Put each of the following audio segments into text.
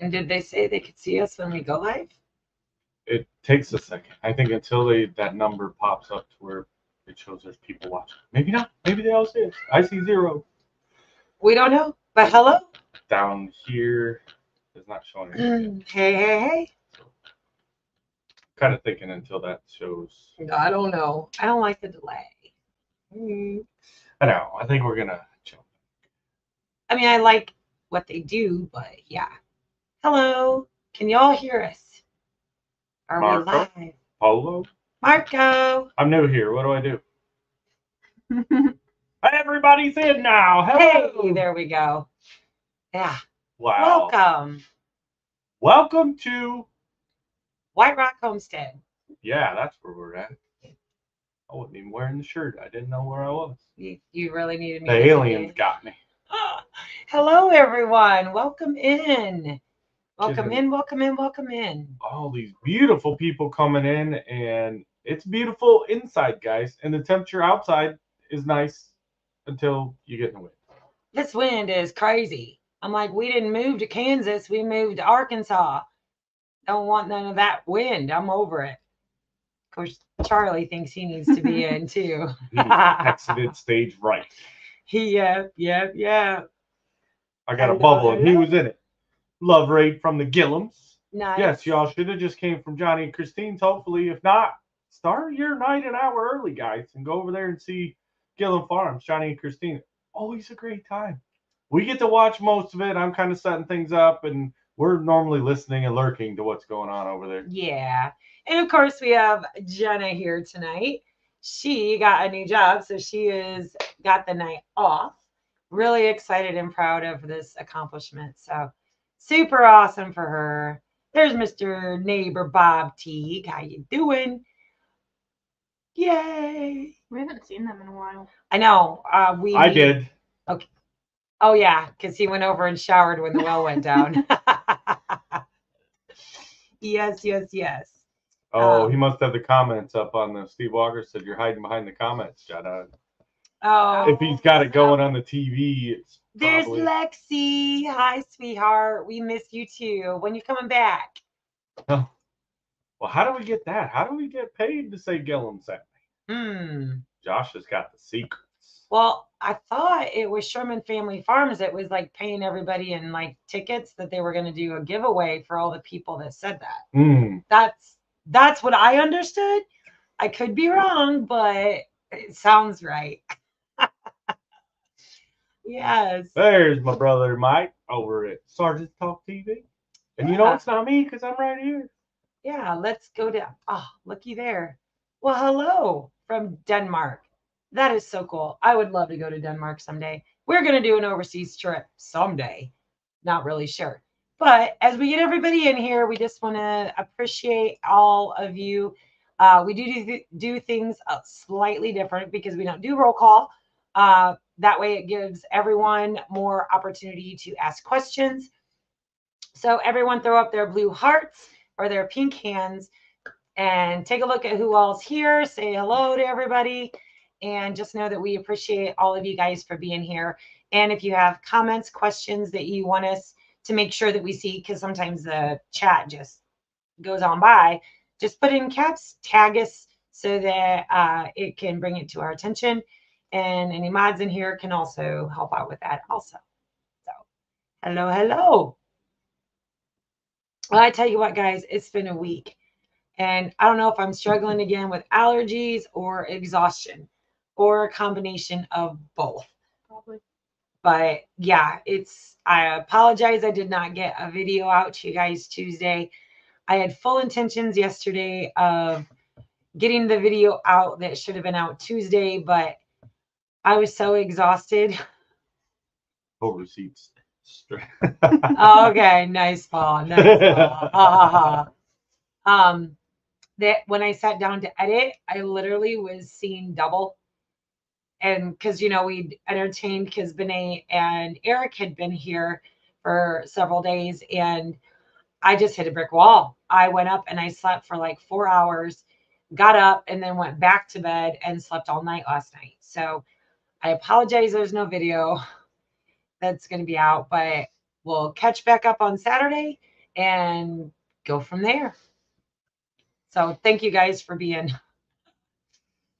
And did they say they could see us when we go live? It takes a second. I think until they that number pops up to where it shows there's people watching. Maybe not. Maybe they all see it. I see zero We don't know. But hello. down here. It's not showing anything. Hey, hey, hey. Kind of thinking until that shows. I don't know. I don't like the delay. Mm. I know. I think we're gonna jump. I mean, I like what they do, but yeah. Hello. Can y'all hear us? Are we live? Polo. Marco. I'm new here. What do I do? Everybody's in now. Hello. Hey, there we go. Yeah. Wow. Welcome. Welcome to. White Rock Homestead. Yeah, that's where we're at. I wasn't even wearing the shirt. I didn't know where I was. You, you really needed me. The aliens got me. Hello, everyone. Welcome in. Welcome in. Welcome in. Welcome in. all these beautiful people coming in and it's beautiful inside guys and the temperature outside is nice until you get in the wind This wind is crazy. I'm like, we didn't move to Kansas. We moved to Arkansas. Don't want none of that wind. I'm over it. Of course, Charlie thinks he needs to be in too. he exited stage right He, yeah, yeah, yeah. i got a bubble and he uh, was in it love raid from the gillums Nice. yes y'all should have just came from johnny and christine's hopefully if not start your night an hour early guys and go over there and see gillum farms johnny and christine always a great time we get to watch most of it i'm kind of setting things up and we're normally listening and lurking to what's going on over there Yeah. And of course, we have Jenna here tonight. She got a new job, so she is got the night off. Really excited and proud of this accomplishment. So super awesome for her. There's Mr. Neighbor Bob Teague. How you doing? Yay. We haven't seen them in a while. I know. Uh, we I did. Okay. Oh yeah, because he went over and showered when the well went down. yes, yes, yes. Oh, Um, he must have the comments up on the Steve Walker said you're hiding behind the comments, Jenna. Oh, If he's got it going on the TV, it's there's probably- Lexi. Hi, sweetheart. We miss you too. When you coming back? Oh. well, how do we get that? How do we get paid to say Gillum sent me? Hmm. Josh has got the secrets. Well, I thought it was Sherman Family Farms that was like paying everybody in like tickets that they were going to do a giveaway for all the people that said that. Hmm. That's that's what I understood. I could be wrong, but it sounds right. yes. There's my brother Mike over at Sergeant Talk TV. And you know it's not me because I'm right here. Yeah, let's go down. Oh, looky there. Well, hello from Denmark. That is so cool. I would love to go to Denmark someday. We're going to do an overseas trip someday. Not really sure. But as we get everybody in here, we just want to appreciate all of you. Uh, we do do, do things uh, slightly different because we don't do roll call. Uh, that way, it gives everyone more opportunity to ask questions. So, everyone throw up their blue hearts or their pink hands and take a look at who all's here. Say hello to everybody. And just know that we appreciate all of you guys for being here. And if you have comments, questions that you want us to make sure that we see, because sometimes the chat just goes on by, just put in caps, tag us so that uh, it can bring it to our attention. And any mods in here can also help out with that also. So, hello, hello. Well, I tell you what, guys, it's been a week. And I don't know if I'm struggling again with allergies or exhaustion or a combination of both. Probably. But yeah, it's, I apologize. I did not get a video out to you guys Tuesday. I had full intentions yesterday of getting the video out that should have been out Tuesday, but I was so exhausted. Overseas. Oh, okay, nice ball, nice ball. Ha, ha, ha. um, that when I sat down to edit, I literally was seeing double. And because you know we'd entertained because Benet and Eric had been here for several days, and I just hit a brick wall. I went up and I slept for like four hours, got up and then went back to bed and slept all night last night. So I apologize. There's no video that's going to be out, but we'll catch back up on Saturday and go from there. So thank you guys for being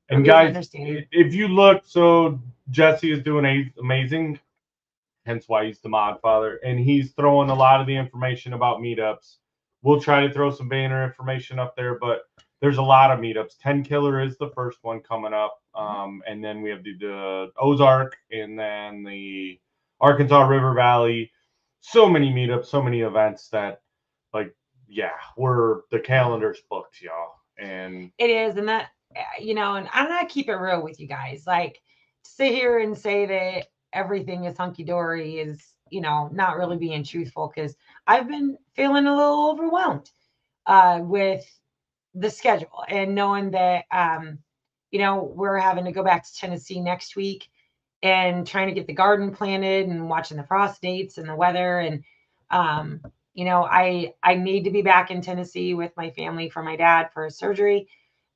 And guys, if you look, so Jesse is doing a, amazing, hence why he's the mod father, and he's throwing a lot of the information about meetups. We'll try to throw some banner information up there, but there's a lot of meetups. Tenkiller is the first one coming up, um, and then we have the, the Ozark, and then the Arkansas River Valley. So many meetups, so many events that, like, yeah, we're the calendar's booked, y'all, and It is, and that uh, you know, and I'm gonna keep it real with you guys. Like to sit here and say that everything is hunky dory is, you know, not really being truthful because I've been feeling a little overwhelmed uh, with the schedule and knowing that, um, you know, we're having to go back to Tennessee next week and trying to get the garden planted and watching the frost dates and the weather and um you know i i need to be back in tennessee with my family for my dad for his surgery.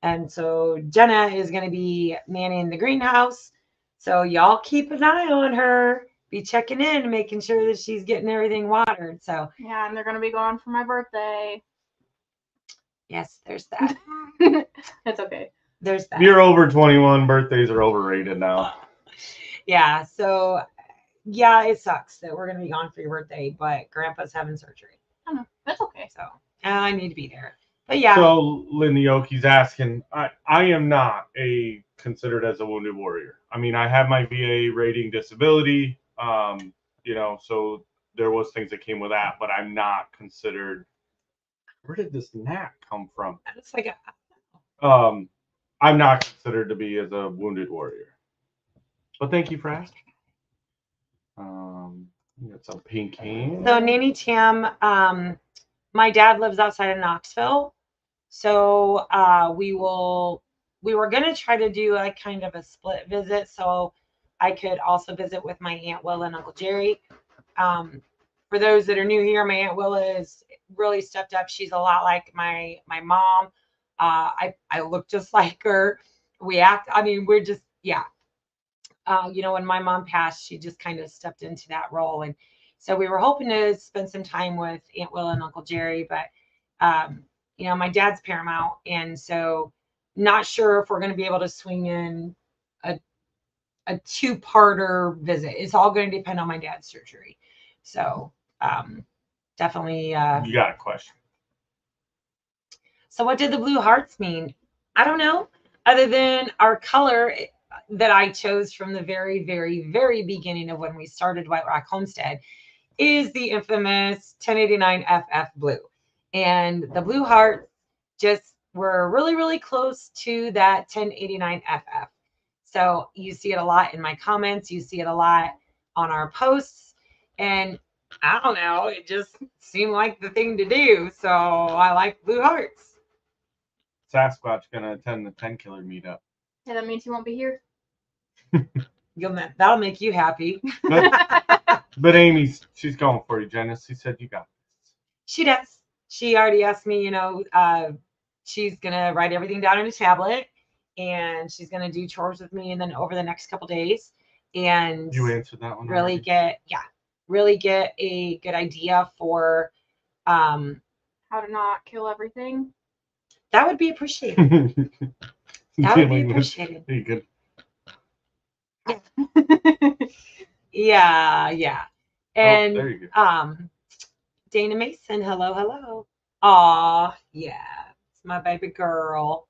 And so jenna is going to be manning the greenhouse. So y'all keep an eye on her be checking in making sure that she's getting everything watered. So Yeah, and they're gonna be gone for my birthday. Yes there's that That's okay. there's that you're over 21. Birthdays are overrated now. yeah so yeah it sucks that we're going to be gone for your birthday but grandpa's having surgery I know. That's okay. so and i need to be there but yeah So Lindy Oki's asking, I, I am not a considered as a wounded warrior. I mean, I have my VA rating disability, um, you know, so there was things that came with that, but I'm not considered. Where did this gnat come from? it's like a, Um, I'm not considered to be as a wounded warrior. But thank you for asking. Um, we got some pink hand. So Nanny Tam, um, my dad lives outside of Knoxville, so uh, we will. We were gonna try to do a kind of a split visit, so I could also visit with my aunt Will and Uncle Jerry. Um, for those that are new here, my aunt Willa is really stepped up. She's a lot like my my mom. Uh, I I look just like her. We act. I mean, we're just yeah. Uh, you know, when my mom passed, she just kind of stepped into that role and so we were hoping to spend some time with Aunt Willa and Uncle Jerry, but um, you know, my dad's paramount, and so not sure if we're going to be able to swing in a a two-parter visit. It's all going to depend on my dad's surgery. So um, definitely. Uh, You got a question. so what did the blue hearts mean? I don't know, other than our color that I chose from the very, very, very beginning of when we started White Rock Homestead is the infamous 1089 FF blue. And the blue heart just were really, really close to that 1089 FF. So you see it a lot in my comments, you see it a lot on our posts. And I don't know, it just seemed like the thing to do. So I like blue hearts. Sasquatch gonna attend the Tenkiller meetup. Yeah, that means he won't be here. You'll ma- that'll make you happy. But, but Amy's she's going for you, Janice. She said you got this. She does. She already asked me, you know, uh, she's gonna write everything down in a tablet and she's gonna do chores with me and then over the next couple days and You answered that one. really get yeah, really get a good idea for um How to not kill everything. that would be appreciated. That would be appreciated. You good? Yeah, yeah. Oh, And there you go. um Dana Mason, hello, hello. Aw, yeah, it's my baby girl.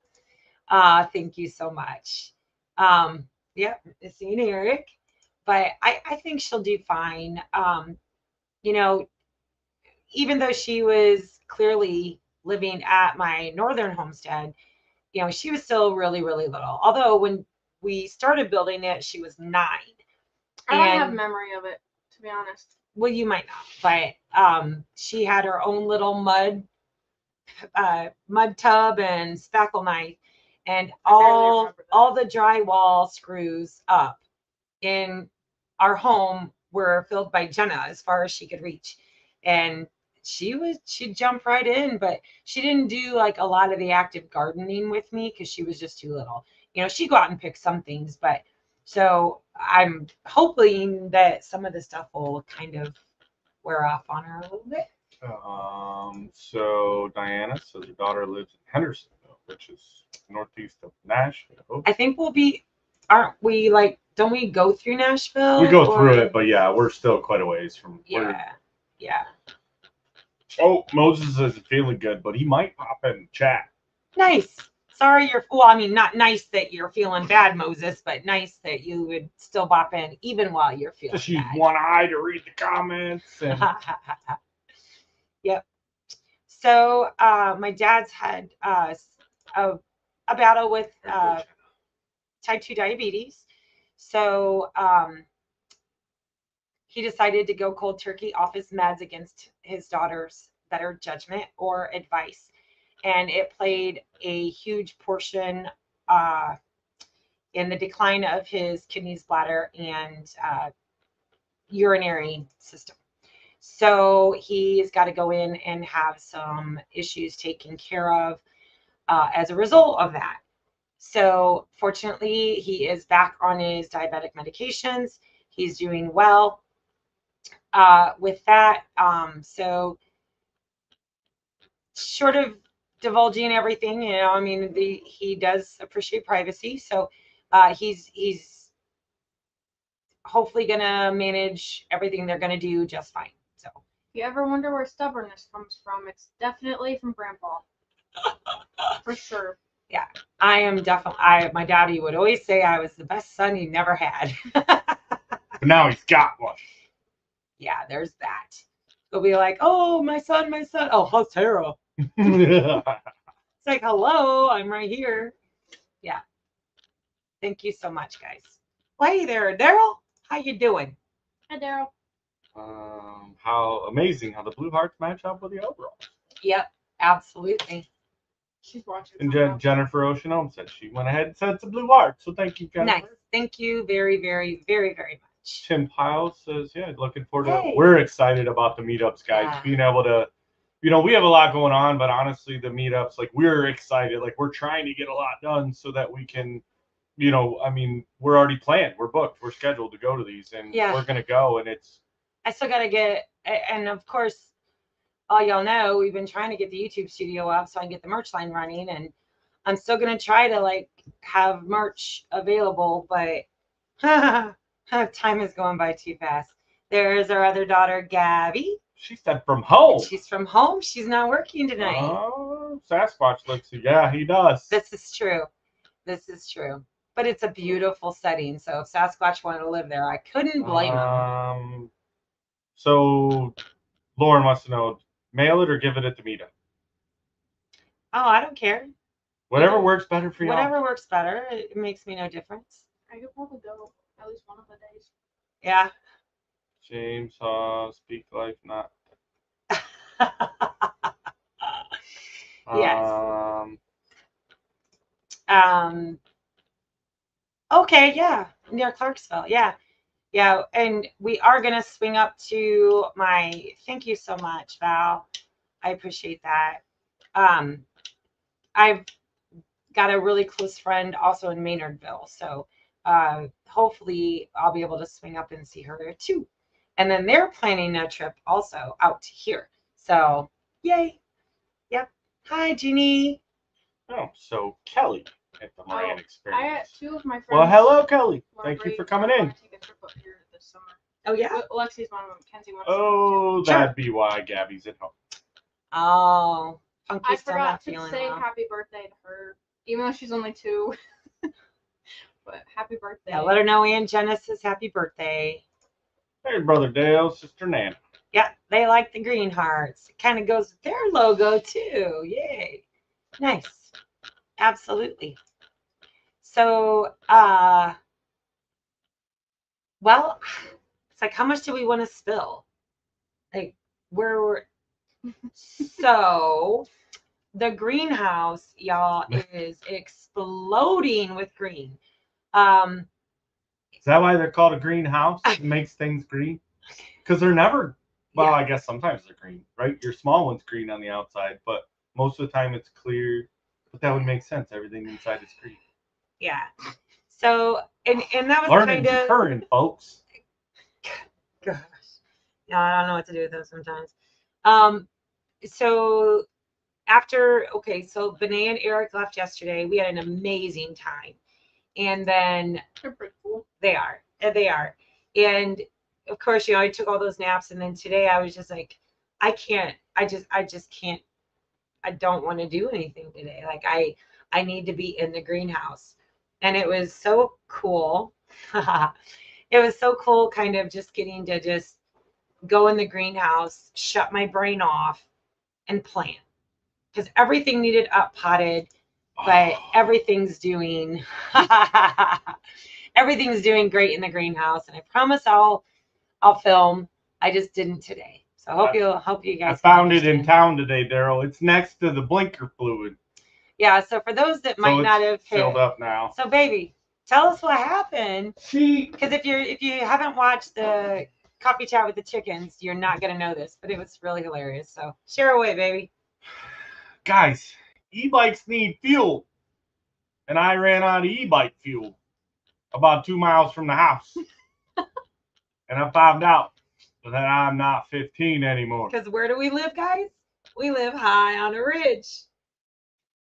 Uh, thank you so much. Um, yep, seeing Eric, but I, I think she'll do fine. Um, you know, even though she was clearly living at my northern homestead, you know, she was still really, really little. Although when we started building it, she was nine. I don't have And- memory of it, to be honest. well you might not but um she had her own little mud uh mud tub and spackle knife and all all the drywall screws up in our home were filled by jenna as far as she could reach. And she was she'd jump right in but she didn't do like a lot of the active gardening with me because she was just too little. You know she'd go out and pick some things but so i'm hoping that some of the stuff will kind of wear off on her a little bit. Um, Um, so Diana says her daughter lives in Hendersonville, which is northeast of Nashville. I think we'll be, aren't we like, don't we go through Nashville? We go through it, but yeah, we're still quite a ways from. Yeah, yeah. Oh, Moses isn't feeling good, but he might pop in chat. Nice. Sorry you're, well, I mean, not nice that you're feeling bad, Moses, but nice that you would still bop in even while you're feeling Just use one eye to read the comments. And yep. So uh, my dad's had uh, a, a battle with uh, type 2 diabetes. So um, he decided to go cold turkey off his meds against his daughter's better judgment or advice. And it played a huge portion uh, in the decline of his kidneys, bladder, and uh, urinary system. So he's got to go in and have some issues taken care of uh, as a result of that. So fortunately, he is back on his diabetic medications. He's doing well uh, with that. Um, so short of divulging everything, you know, I mean, the, he does appreciate privacy. So uh, he's he's hopefully gonna manage everything they're gonna do just fine. So If you ever wonder where stubbornness comes from, it's definitely from Grandpa. For sure. I am definitely I my daddy would always say I was the best son he never had. but now he's got one. yeah, there's that. He'll be like, oh my son, my son. Oh, how's Tara? um, It's like, hello, I'm right here. Yeah. Thank you so much, guys. Well, hey there, Daryl. How you doing? Hi, Daryl. Um, how amazing how the Blue Hearts match up with the overall. Yep, absolutely. She's watching. And. Jen, Jennifer Oceanome said she went ahead and said it's a Blue Heart. So thank you, Jennifer. Nice. Thank you very, very, very, very much. Tim Piles says, yeah, looking forward to Hey. it. We're excited about the meetups, guys. Yeah. Being able to, you know, we have a lot going on, but honestly, the meetups, like, we're excited. Like, we're trying to get a lot done so that we can, you know, I mean, we're already planned, we're booked, we're scheduled to go to these, and Yeah. we're going to go. And it's, I still got to get, and of course, all y'all know we've been trying to get the YouTube studio up so I can get the merch line running, and I'm still gonna try to like have merch available, but time is going by too fast. There's our other daughter, Gabby. she said from home. She's from home. She's not working tonight. Oh, Sasquatch looks, yeah, he does. This is true. This is true. But it's a beautiful setting. So if Sasquatch wanted to live there, I couldn't blame him. Um, so Lauren wants to know, mail it or give it at the meetup? Oh, I don't care. Whatever works better for you. Whatever works better. It makes me no difference. I could probably go at least one of the days. Yeah. James Haw, speak life, not. Yes. Um, um okay yeah near clarksville yeah yeah and we are going to swing up to my thank you so much val. I appreciate that. Um i've got a really close friend also in maynardville so uh hopefully i'll be able to swing up and see her there too. And then they're planning a trip also out to here so yay. Yep. Hi jeannie. Oh, so Kelly at the Moran Oh, I Experience. got two of my friends. well, hello, Kelly. wanna Thank you for coming in. Take a trip up here this summer. oh yeah Le- Lexi's one of them. Kenzie wants Oh, Sure. that'd be why Gabby's at home. oh to. I funky's still forgot not to feeling say well. happy birthday to her, even though she's only two. but happy birthday. Yeah, let her know Aunt Genesis happy birthday. Hey, brother Dale, sister Nana. Yeah, they like the green hearts. It kind of goes with their logo too. Yay. Nice. Absolutely. So uh well, it's like how much do we want to spill? Like where we're so the greenhouse, y'all, is exploding with green. Um Is that why they're called a greenhouse? It makes things green? Because they're never, well, Yeah. I guess sometimes they're green, right? Your small one's green on the outside, but most of the time it's clear. But that would make sense. Everything inside is green. Yeah. So and and that was Learning kind of current, folks. gosh. Yeah, I don't know what to do with those sometimes. Um, so after okay, so Benet and Eric left yesterday. We had an amazing time, and then They're pretty cool. they are, and they are, and of course, you know, I took all those naps, and then today I was just like, I can't, I just, I just can't, I don't want to do anything today. Like I, I need to be in the greenhouse, and it was so cool. it was so cool, kind of just getting to just go in the greenhouse, shut my brain off, and plant because everything needed up potted, but ah. everything's doing everything's doing great in the greenhouse, and I promise I'll I'll film. I just didn't today, so I hope I- you hope you guys. can found it in town today, Daryl. It's next to the blinker fluid. Yeah, so for those that might it's not have filled up now. so baby, tell us what happened. See, Because if you're if you haven't watched the coffee chat with the chickens, you're not gonna know this, but it was really hilarious. So share away, baby. guys, e-bikes need fuel. And I ran out of e-bike fuel about two miles from the house. and I found out that I'm not 15 anymore. Because where do we live, guys? We live high on a ridge.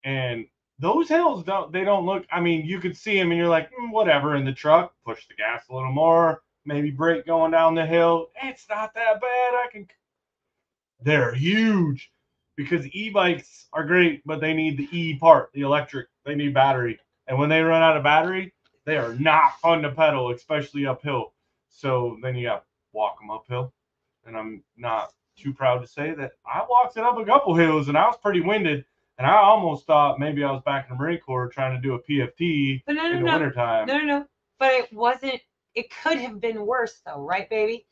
And those hills don't they don't look I mean, you could see them and you're like, "Mm, whatever in the truck, push the gas a little more, maybe brake going down the hill. It's not that bad. I can They're huge because e-bikes are great, but they need the E part, the electric. They need battery. And when they run out of battery, they are not fun to pedal, especially uphill. So then you got walk them uphill. And I'm not too proud to say that I walked it up a couple hills and I was pretty winded. And I almost thought maybe I was back in the Marine Corps trying to do a PFT But no, no, in the no, wintertime. no, no, no. But it wasn't. It could have been worse, though, right, baby?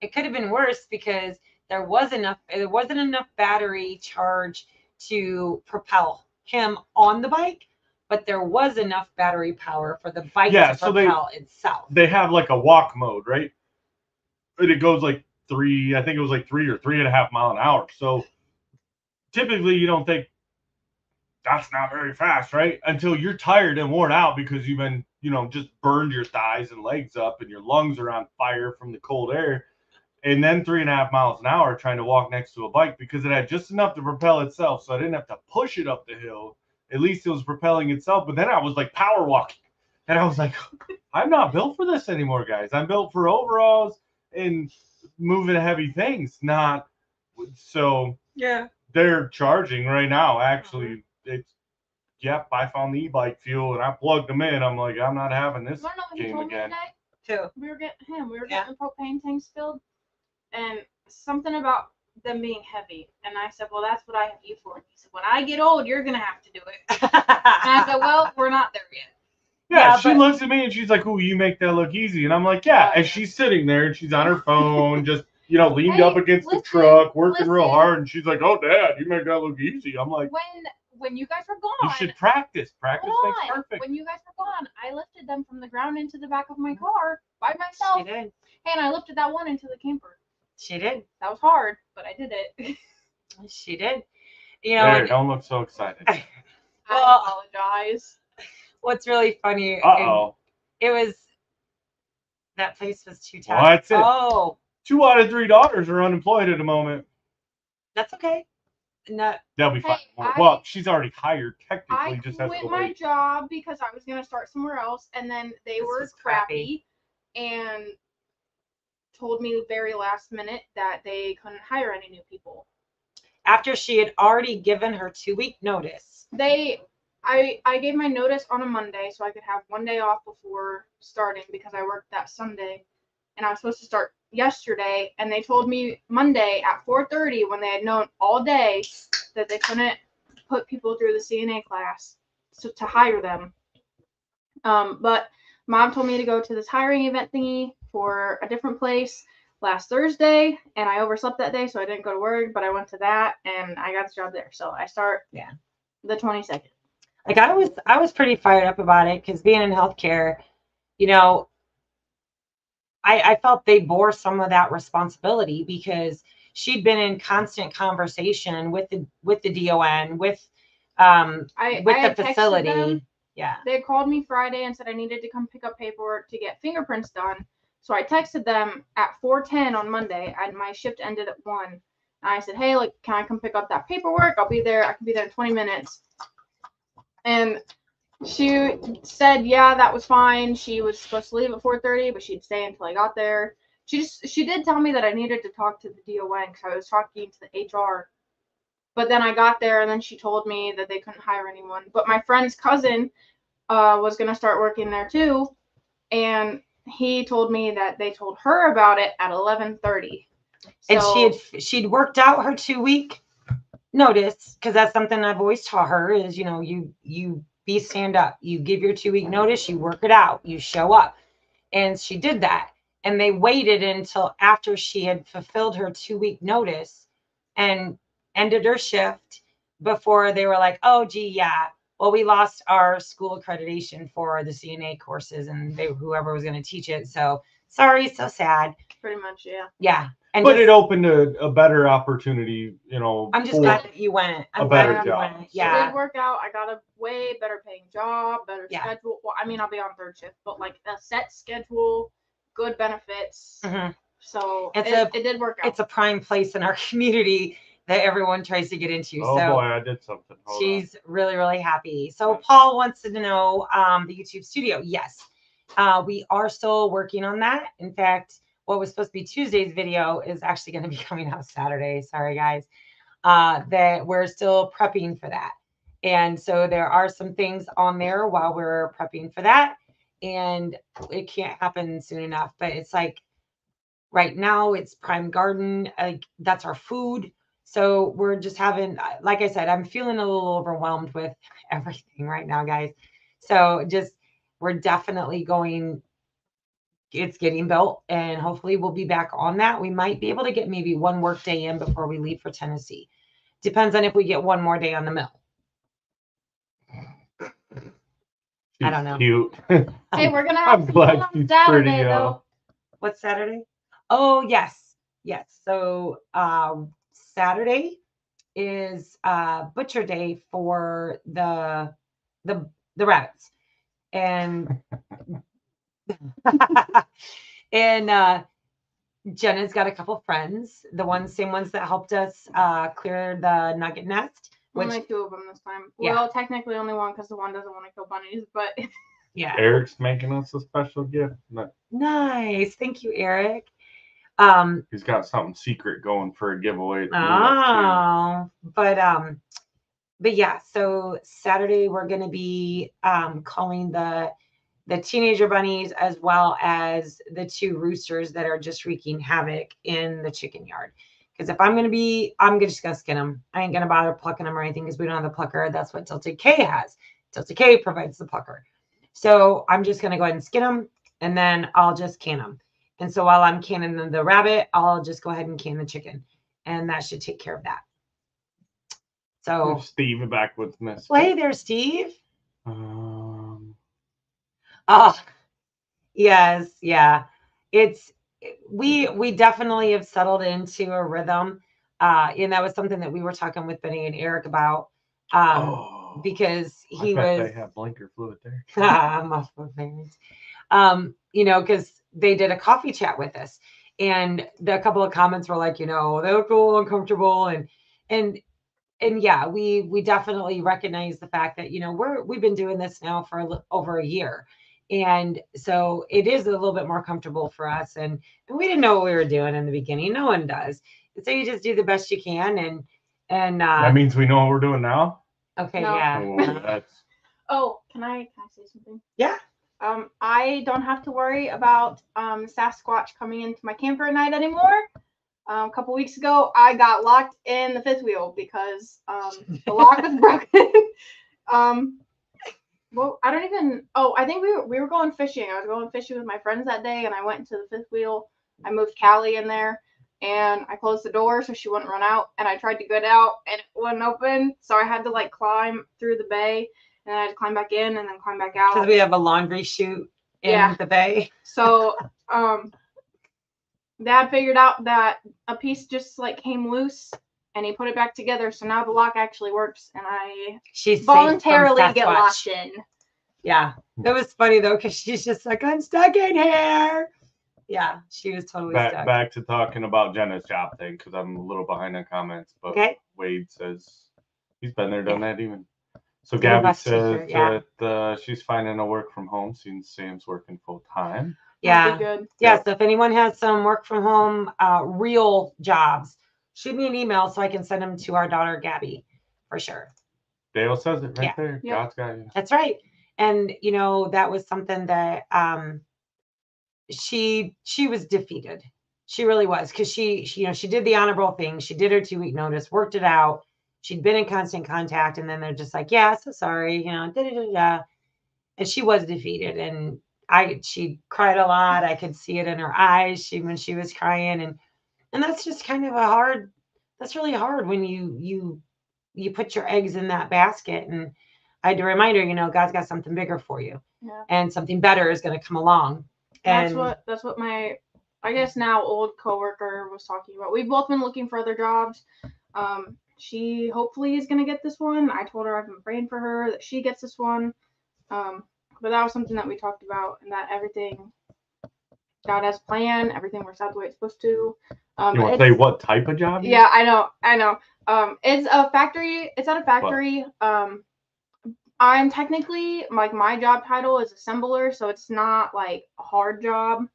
It could have been worse because there was enough. There wasn't enough battery charge to propel him on the bike, but there was enough battery power for the bike Yeah, to so they- propel itself. they have like a walk mode, right? And it goes like three, I think it was like three or three and a half mile an hour. So typically you don't think that's not very fast, right? Until you're tired and worn out because you've been, you know, just burned your thighs and legs up and your lungs are on fire from the cold air. And then three and a half miles an hour trying to walk next to a bike because it had just enough to propel itself. So I didn't have to push it up the hill. At least it was propelling itself. But then I was like power walking. And I was like, I'm not built for this anymore, guys. I'm built for overalls and moving heavy things, not so Yeah. They're charging right now. Actually, mm-hmm. it's yep, I found the e-bike fuel and I plugged them in. I'm like, I'm not having this. You wanna know what he game told again. Too. We were getting him. We were Yeah. getting propane tanks filled, and something about them being heavy. And I said, "Well, that's what I have you for." And he said, "When I get old, you're gonna have to do it." And I said, "Well, we're not there yet." Yeah, Yeah, she but- looks at me and she's like, "Oh, you make that look easy." And I'm like, "Yeah." Oh, And she's sitting there and she's on her phone, just you know, leaned Hey, up against the truck, working real hard. And she's like, "Oh, Dad, you make that look easy." I'm like, When when you guys were gone, "You should practice. Practice hold makes on. perfect." When you guys were gone, I lifted them from the ground into the back of my car by myself. she did. and I lifted that one into the camper. She did. That was hard, but I did it. She did. You know, There, and don't look so excited. I Well- apologize. what's really funny? Uh oh. It was that place was too tough. What's it? Oh, Two out of three daughters are unemployed at the moment. that's okay. No, They'll be fine. Hey, well, I- well, she's already hired. Technically, I just has to quit go my wait. job because I was gonna start somewhere else, and then they This were was crappy, crappy. and told me very last minute that they couldn't hire any new people. after she had already given her two week notice. They, I, I gave my notice on a Monday so I could have one day off before starting because I worked that Sunday, and I was supposed to start yesterday, and they told me Monday at 4:30 when they had known all day that they couldn't put people through the CNA class so to hire them. Um, but mom told me to go to this hiring event thingy for a different place last Thursday, and I overslept that day, so I didn't go to work. But I went to that, and I got the job there. So I start Yeah. the 22nd. Like I was, I was pretty fired up about it because being in healthcare, you know, I, I felt they bore some of that responsibility because she'd been in constant conversation with the with the DON with um I with I the facility. them. Yeah. They called me Friday and said I needed to come pick up paperwork to get fingerprints done. So I texted them at 4:10 on Monday, and my shift ended at one. And I said, hey, like, can I come pick up that paperwork? I'll be there. I can be there in 20 minutes. And she said, yeah, that was fine. She was supposed to leave at 4:30, but she'd stay until I got there. She just she did tell me that I needed to talk to the DON because I was talking to the HR. But then I got there and then she told me that they couldn't hire anyone. But my friend's cousin uh, was gonna start working there too, and he told me that they told her about it at 11:30. and she had she'd worked out her two week notice because that's something I've always taught her is you know you you be stand up. You give your two week notice you work it out you show up. And she did that. And they waited until after she had fulfilled her two week notice and ended her shift before they were like oh gee yeah. Well we lost our school accreditation for the CNA courses and they whoever was going to teach it. So sorry so sad. Pretty much, yeah. yeah and But just- it opened a, a better opportunity, you know. I'm just glad that you went. I'm a better job. went. So- It Yeah. did work out. I got a way better paying job, better Yeah. schedule. Well, I mean, I'll be on third shift, but like a set schedule, good benefits. Mhm. So It's it, a- it did work out. It's a prime place in our community that everyone tries to get into. Oh so boy, I did something. Hold on. she's really, really happy. So Paul wants to know um, the YouTube studio. Yes. Uh, we are still working on that. In fact, what was supposed to be Tuesday's video is actually going to be coming out Saturday. Sorry, guys. Uh, that we're still prepping for that. And so there are some things on there while we're prepping for that. And it can't happen soon enough. But it's like right now it's Prime Garden. Like that's our food. So we're just having, uh, like I said, I'm feeling a little overwhelmed with everything right now, guys. So just, we're definitely going, it's getting built and hopefully we'll be back on that. We might be able to get maybe one work day in before we leave for Tennessee. Depends on if we get one more day on the mill. I don't know. Cute. hey, we're gonna have I'm some glad fun she's on Saturday pretty, uh, though. What's Saturday? Oh, yes. Yes. So um Saturday is uh butcher day for the the the rabbits. And and uh Jenna's got a couple friends, the ones same ones that helped us uh clear the nugget nest, which Only two of them this time. Yeah. Well, technically only one because the one doesn't want to kill bunnies, but yeah. Eric's making us a special gift. No, Nice. Thank you, Eric. Um He's got something secret going for a giveaway. to do that, Oh, but um, but yeah. So Saturday we're gonna be um calling the the teenager bunnies as well as the two roosters that are just wreaking havoc in the chicken yard. Because if I'm gonna be, I'm just gonna skin them. I ain't gonna bother plucking them or anything because we don't have the plucker. That's what Tilted K has. Tilted K provides the plucker. So I'm just gonna go ahead and skin them, and then I'll just can them. And so while I'm canning the, the rabbit, I'll just go ahead and can the chicken, and that should take care of that. So, Steve back with Miss. well, hey there, Steve. Um, Oh, yes, yeah. It's we we definitely have settled into a rhythm. Uh, and that was something that we were talking with Benny and Eric about. Um, oh, because he bet was They have blinker fluid there. I'm off my parents. Um, you know, because they did a coffee chat with us, and the couple of comments were like, you know, they look a little uncomfortable, and and and yeah, we we definitely recognize the fact that you know we're we've been doing this now for a, over a year, and so it is a little bit more comfortable for us, and and we didn't know what we were doing in the beginning. No one does, so you just do the best you can, and and uh, that means we know what we're doing now. okay, No. yeah, Oh, oh, can I can I say something? Yeah. Um, I don't have to worry about um Sasquatch coming into my camper at night anymore. Um, a couple weeks ago, I got locked in the fifth wheel because um the lock was broken. um, well, I don't even. Oh, I think we were we were going fishing. I was going fishing with my friends that day, and I went to the fifth wheel. I moved Callie in there, and I closed the door so she wouldn't run out. And I tried to get out, and it wouldn't open. So I had to like climb through the bay, and I had to climb back in, and then climb back out. because we have a laundry chute in Yeah. the bay. So, um, Dad figured out that a piece just like came loose, and he put it back together. So now the lock actually works, and I She's voluntarily get locked in. Yeah, it was funny though because she's just like I'm stuck in here. Yeah, she was totally back stuck. back to talking about Jenna's job thing because I'm a little behind on comments. But Okay. Wade says he's been there, done that even. So Gabby says teacher, yeah. that uh, she's finding a work from home since Sam's working full time. Yeah. That'd. Yeah, so if anyone has some work from home, uh, real jobs, shoot me an email so I can send them to our daughter Gabby for sure. Dale says it right Yeah. there. Yep. God's got you. That's right. And you know, that was something that um she she was defeated. She really was because she, she you know she did the honorable thing. She did her two week notice, worked it out. She'd been in constant contact, and then they're just like, "Yeah, so sorry," you know, da da da da. And she was defeated, and I she cried a lot. I could see it in her eyes. She when she was crying, and and that's just kind of a hard. That's really hard when you you you put your eggs in that basket and I had to remind her, you know, God's got something bigger for you, Yeah. and something better is going to come along. and That's what that's what my I guess now old coworker was talking about. We've both been looking for other jobs. Um, she hopefully is gonna get this one. I told her I've been praying for her that she gets this one. Um, but that was something that we talked about, and that everything God has planned. Everything works out the way it's supposed to. Um, You want to say what type of job? yeah, I know, I know. Um, it's a factory. It's at a factory. Um, I'm technically like my job title is assembler, so it's not like a hard job.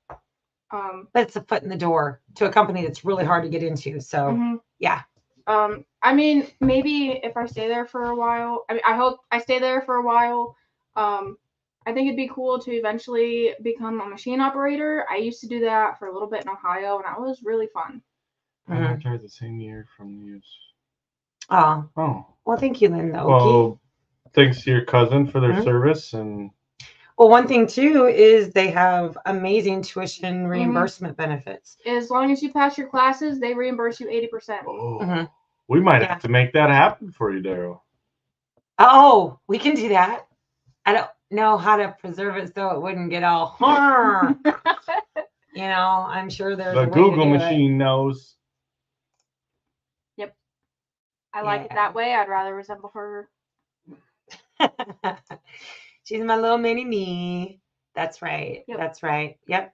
Um, but it's a foot in the door to a company that's really hard to get into. So mhm. yeah. Um, I mean, maybe if I stay there for a while, I mean, I hope I stay there for a while. Um, I think it'd be cool to eventually become a machine operator. I used to do that for a little bit in Ohio, and that was really fun. I Mhm. retired the same year from you. oh Oh, well, thank you, Linda. Okay. well, thanks to your cousin for their Mhm. service and Well, one thing too is they have amazing tuition reimbursement benefits. As long as you pass your classes, they reimburse you eighty percent. oh, Mhm. we might Yeah. have to make that happen for you, Daryl. Oh, we can do that. I don't know how to preserve it so it wouldn't get all hard. you know, I'm sure there's The a Google do it. machine knows. Yep. I like it that way. I'd rather resemble her. She's my little mini me. That's right. Yep. That's right. Yep.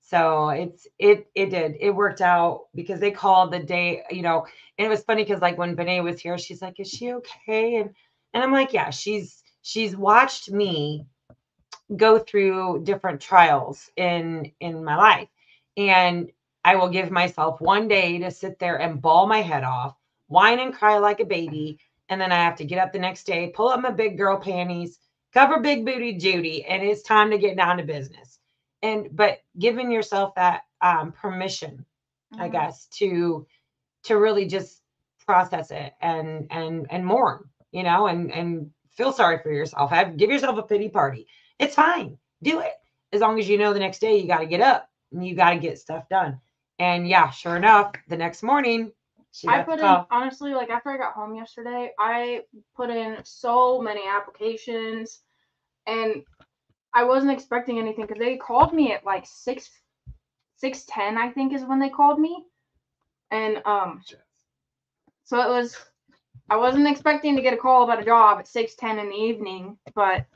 So it's it it did it worked out because they called the day you know and it was funny because like when Benet was here she's like is she okay and and I'm like yeah she's she's watched me go through different trials in in my life and I will give myself one day to sit there and bawl my head off whine and cry like a baby and then I have to get up the next day, pull up my big girl panties, cover big booty Judy, and it's time to get down to business. And but giving yourself that um, permission, I Mhm. guess, to to really just process it and and and mourn, you know, and and feel sorry for yourself. Have give yourself a pity party. It's fine. Do it as long as you know the next day you got to get up and you got to get stuff done. And yeah, sure enough, the next morning she I put in honestly, like after I got home yesterday, I put in so many applications, and I wasn't expecting anything because they called me at like six, six ten, I think is when they called me, and um, so it was. I wasn't expecting to get a call about a job at six ten in the evening, but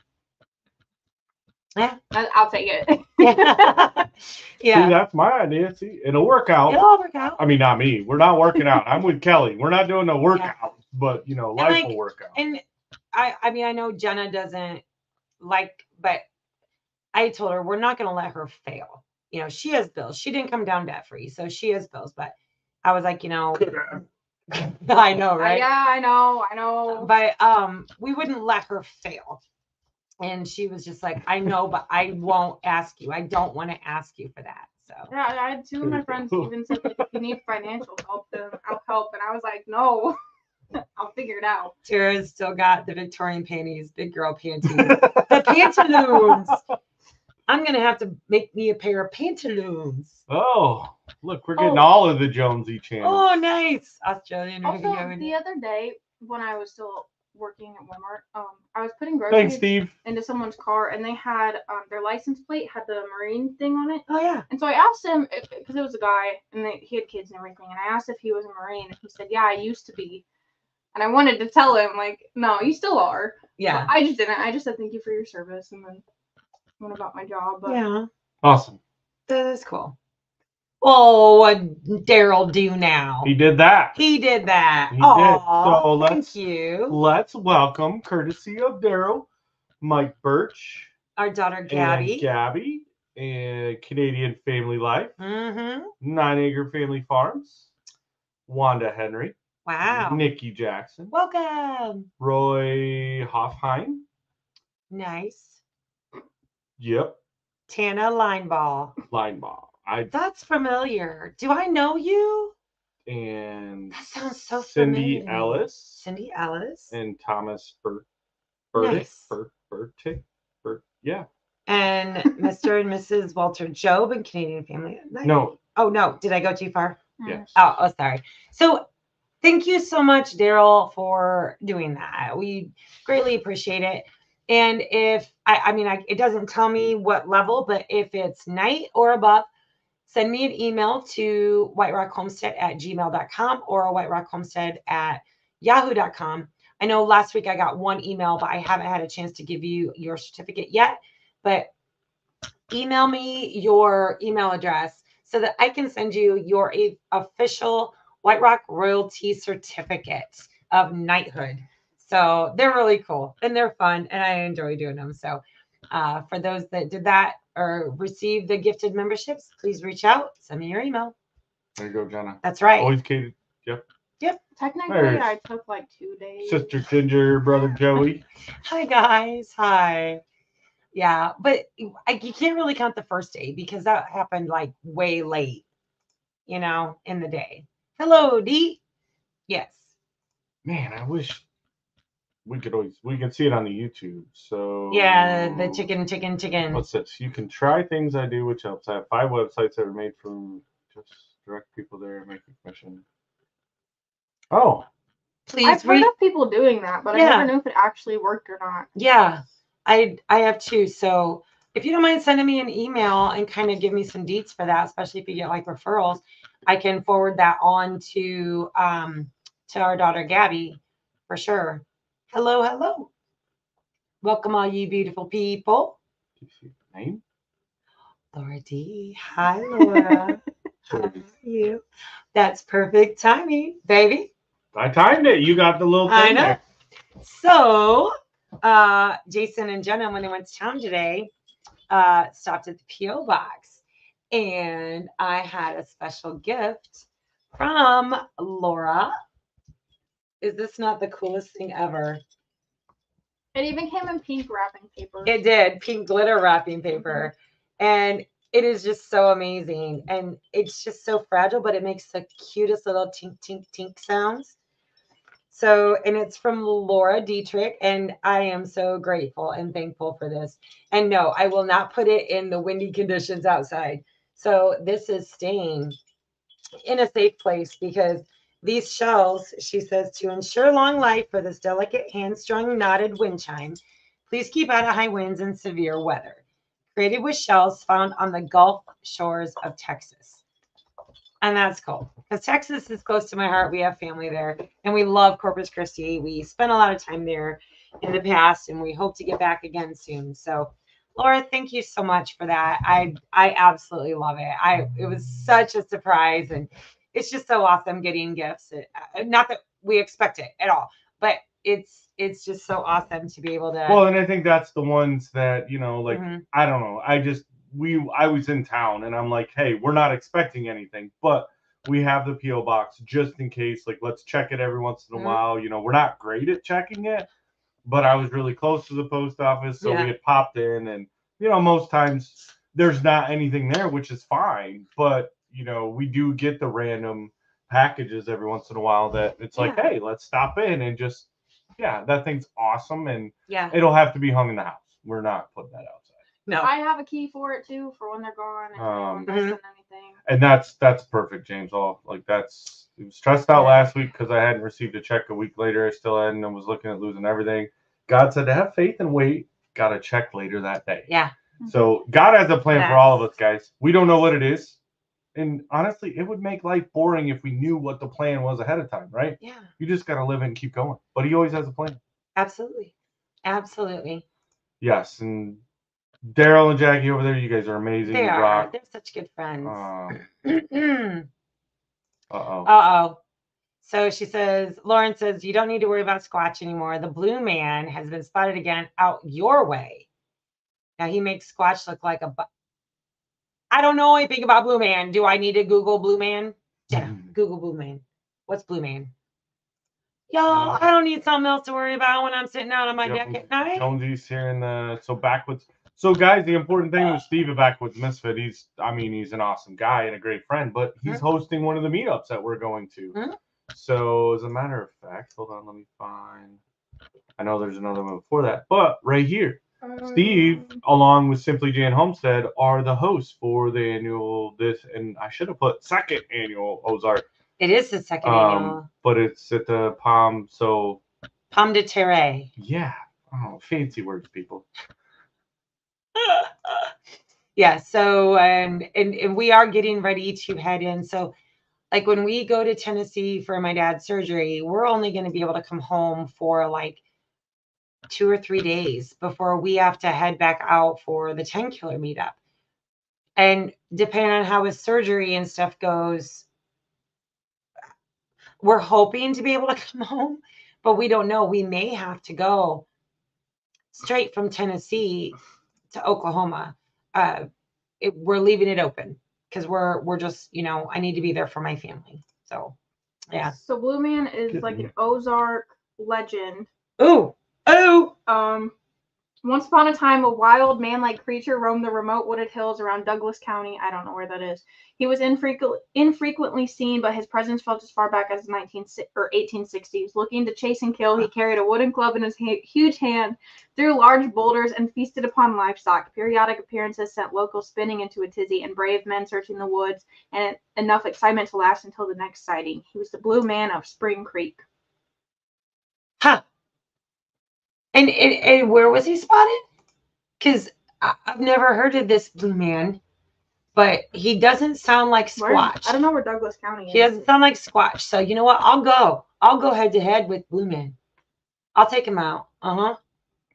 Yeah. I, I'll take it. yeah. See, that's my idea. See, it'll work out. It'll work out. I mean, not me. We're not working out. I'm with Kelly. We're not doing the workout, but you know, life like, will work out. And I I mean I know Jenna doesn't like, but I told her we're not gonna let her fail. You know, she has bills. She didn't come down debt free, so she has bills. But I was like, you know, I know, Uh, right? yeah, I know, I know. But um, we wouldn't let her fail. And she was just like, I know, but I won't ask you. I don't want to ask you for that. So Yeah, I had two of my friends even said like, if you need financial help, then I'll help. And I was like, no, I'll figure it out. Tara's still got the Victorian panties, big girl panties, the pantaloons. I'm gonna have to make me a pair of pantaloons. oh, look, we're getting Oh. all of the Jonesy channels. Oh, nice. Australian. Also, radio. the other day when I was still working at Walmart, um, I was putting groceries Thanks, Steve. into someone's car, and they had um, their license plate had the marine thing on it. Oh yeah. And so I asked him because it was a guy, and they, he had kids and everything. And I asked if he was a marine, and he said, "Yeah, I used to be." And I wanted to tell him like, "No, you still are." But Yeah. I just didn't. I just said thank you for your service, and then went about my job. But Yeah. Awesome. That is cool. Oh, what Daryl do now? He did that. He did that. He did. So let's- thank you. Let's welcome, courtesy of Daryl, Mike Birch, Our daughter Gabby. and Gabby, and Canadian Family Life, mm-hmm. Nine Acre Family Farms, Wanda Henry, Wow. Nikki Jackson, Welcome. Roy Hoffheim. Nice. Yep, Tana Lineball. line ball. I That's familiar. Do I know you? and That sounds so Cindy familiar. Ellis Cindy Ellis. and Thomas Bur Burdick. Nice. Bur Burtick. Bur yeah. And Mr. and Mrs. Walter Job and Canadian Family. Nice. No. Oh no, did I go too far? Yes. Oh, oh sorry. So thank you so much, Daryl, for doing that. We greatly appreciate it. And if I, I mean, I, it doesn't tell me what level, but if it's knight or above, send me an email to whiterockhomestead at gmail.com or whiterockhomestead at yahoo.com. I know last week I got one email, but I haven't had a chance to give you your certificate yet. But email me your email address so that I can send you your official White Rock Royalty Certificate of Knighthood. So they're really cool and they're fun, and I enjoy doing them. So uh, for those that did that or received the gifted memberships, please reach out. Send me your email. There you go, Jenna. That's right. Always Katie. Yep. Yep. Technically, There's- I took like two days. Sister Ginger, brother Joey. Hi guys. Hi. Yeah, but I, you can't really count the first day because that happened like way late, you know, in the day. Hello, D. Yes. Man, I wish we could always we can see it on the YouTube. So Yeah, the, the chicken, chicken, chicken. What's this? You can try things I do, which helps. I have five websites that were made from just direct people there making commission. Oh, Please I've heard of people doing that, but Yeah. I never knew if it actually worked or not. Yeah, I I have two. So if you don't mind sending me an email and kind of give me some deets for that, especially if you get like referrals, I can forward that on to um to our daughter Gabby for sure. Hello, hello. Welcome all you beautiful people. do you see the name? Laura D. Hi, Laura. How are you? That's perfect timing, baby. I timed it. You got the little thing I know. there. So, uh, Jason and Jenna, when they went to town today, uh, stopped at the P.O. box and I had a special gift from Laura. Is this not the coolest thing ever? It even came in pink wrapping paper. It did pink glitter wrapping paper. Mm-hmm. And it is just so amazing. And it's just so fragile, but it makes the cutest little tink, tink, tink sounds. So, and it's from Laura Dietrich. And I am so grateful and thankful for this. And no, I will not put it in the windy conditions outside. So, this is staying in a safe place because these shells, she says, to ensure long life for this delicate hand strung knotted wind chime, please keep out of high winds and severe weather. Created with shells found on the Gulf shores of Texas. And that's cool because Texas is close to my heart. We have family there and we love Corpus Christi. We spent a lot of time there in the past and we hope to get back again soon. So, Laura, thank you so much for that. I I absolutely love it. I it was such a surprise and it's just so awesome getting gifts. It- uh, Not that we expect it at all, but it's it's just so awesome to be able to. Well, and I think that's the ones that you know, like Mhm. I don't know. I just we I was in town and I'm like, hey, we're not expecting anything, but we have the PO box just in case. Like, let's check it every once in a Mhm. while. You know, we're not great at checking it, but I was really close to the post office, so Yeah. we had popped in, and you know, most times there's not anything there, which is fine. But you know, we do get the random packages every once in a while that it's like, Yeah. hey, let's stop in and just yeah, that thing's awesome and yeah. it'll have to be hung in the house. We're not putting that outside. No. I have a key for it too for when they're gone and Um, no one anything. And that's that's perfect, James. All like that's it was stressed out Yeah. last week because I hadn't received a check a week later. I still hadn't and was looking at losing everything. God said to have faith and wait. Got a check later that day. yeah. So God has a plan for all of us, guys. We don't know what it is. And honestly, it would make life boring if we knew what the plan was ahead of time, right? Yeah. You just gotta live and keep going. But he always has a plan. Absolutely. Absolutely. Yes, and Daryl and Jackie over there, you guys are amazing. They you are. rock. They're such good friends. Uh oh. Uh oh. So she says, Lauren says, you don't need to worry about Squatch anymore. The blue man has been spotted again out your way. Now he makes Squatch look like a. I don't know anything about Blue Man. Do I need to Google Blue Man? Jenna, Mm. Google Blue Man. What's Blue Man? Y'all. I don't need something else to worry about when I'm sitting out on my Yep, deck at night. Jonesy's here in the so backwoods. So guys, the important thing with Steve at Backwoods Misfit, he's I mean he's an awesome guy and a great friend, but he's hosting one of the meetups that we're going to. Mhm. So as a matter of fact, hold on, let me find. I know there's another one before that, but right here, Steve, along with Simply Jane Homestead, are the hosts for the annual this, and I should have put second annual Ozark, It is the second um, annual but it's at the Palm. So Pomme de Terre. yeah, oh, fancy words, people. yeah so um and, and we are getting ready to head in so like when we go to tennessee for my dad's surgery we're only going to be able to come home for like two or three days before we have to head back out for the Tenkiller meetup and depending on how his surgery and stuff goes we're hoping to be able to come home but we don't know we may have to go straight from tennessee to Oklahoma. Uh, it, we're leaving it open because we're we're just you know I need to be there for my family. So yeah. So Blue Man is like an Ozark legend. Ooh ooh. Um, once upon a time, a wild man-like creature roamed the remote wooded hills around Douglas County. I don't know where that is. He was infrequent, infrequently seen, but his presence felt as far back as the 19 or 1860s. Looking to chase and kill, he carried a wooden club in his ha- huge hand, threw large boulders, and feasted upon livestock. Periodic appearances sent locals spinning into a tizzy, and brave men searching the woods, and enough excitement to last until the next sighting. He was the Blue Man of Spring Creek. Huh. And, and and where was he spotted? Because I've never heard of this blue man, but he doesn't sound like Where- Squatch. I don't know where Douglas County is. He doesn't sound like Squatch. So you know what? I'll go. I'll go head to head with Blue Man. I'll take him out. Uh huh.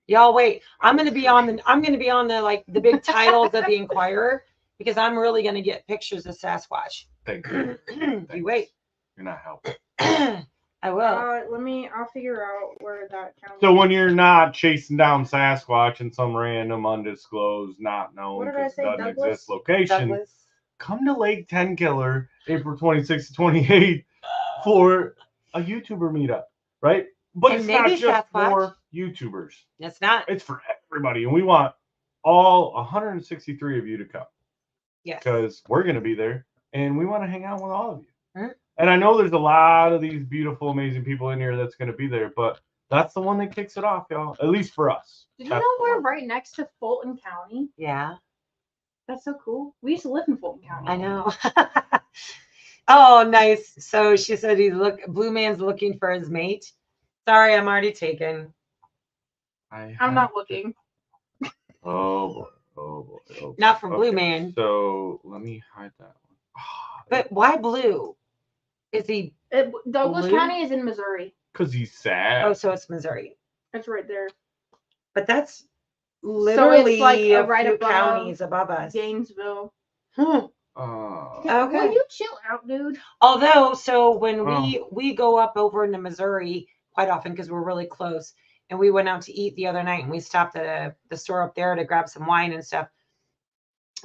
Y'all wait. I'm gonna be on the. I'm gonna be on the like the big titles of the Inquirer because I'm really gonna get pictures of Sasquatch. Thank you. you wait. You're not helping. I will. Uh, let me. I'll figure out where that counts. So when you're not chasing down Sasquatch in some random undisclosed, not known, What did I 'cause say, doesn't Douglas? exist location, Douglas. come to Lake Tenkiller April 26th to 28th for a YouTuber meetup, right? But And it's not just Sasquatch. for YouTubers. It's not. It's for everybody, and we want all 163 of you to come Yes. because we're going to be there, and we want to hang out with all of you. Mhm. And I know there's a lot of these beautiful, amazing people in here that's going to be there, but that's the one that kicks it off, y'all. At least for us. Did you That's know we're one. right next to Fulton County? Yeah. That's so cool. We used to live in Fulton County. I know. oh, nice. So she said he's look. Blue man's looking for his mate. Sorry, I'm already taken. I I'm have not to- looking. Oh boy. Oh boy. Oh boy. Not for Blue Man. So let me hide that one. Ah, But why blue? Is he? It, Douglas Blue? County is in Missouri. Cause he's sad. Oh, so it's Missouri. It's right there. But that's literally like, a uh, right few above counties above us. Gainesville. Hmm. Uh, Okay. Will you chill out, dude? Although, so when Oh. we we go up over into Missouri quite often because we're really close, and we went out to eat the other night, and we stopped at a, the store up there to grab some wine and stuff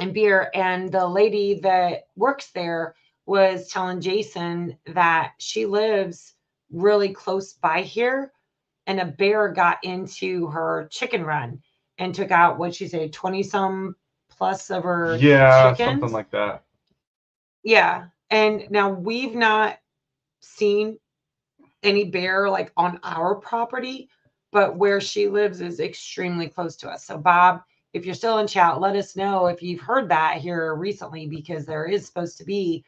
and beer. And the lady that works there was telling Jason that she lives really close by here, and a bear got into her chicken run and took out what she say twenty some plus of her yeah, chickens. something like that. Yeah. And now we've not seen any bear like on our property, but where she lives is extremely close to us. So, Bob, if you're still in chat, let us know if you've heard that here recently because there is supposed to be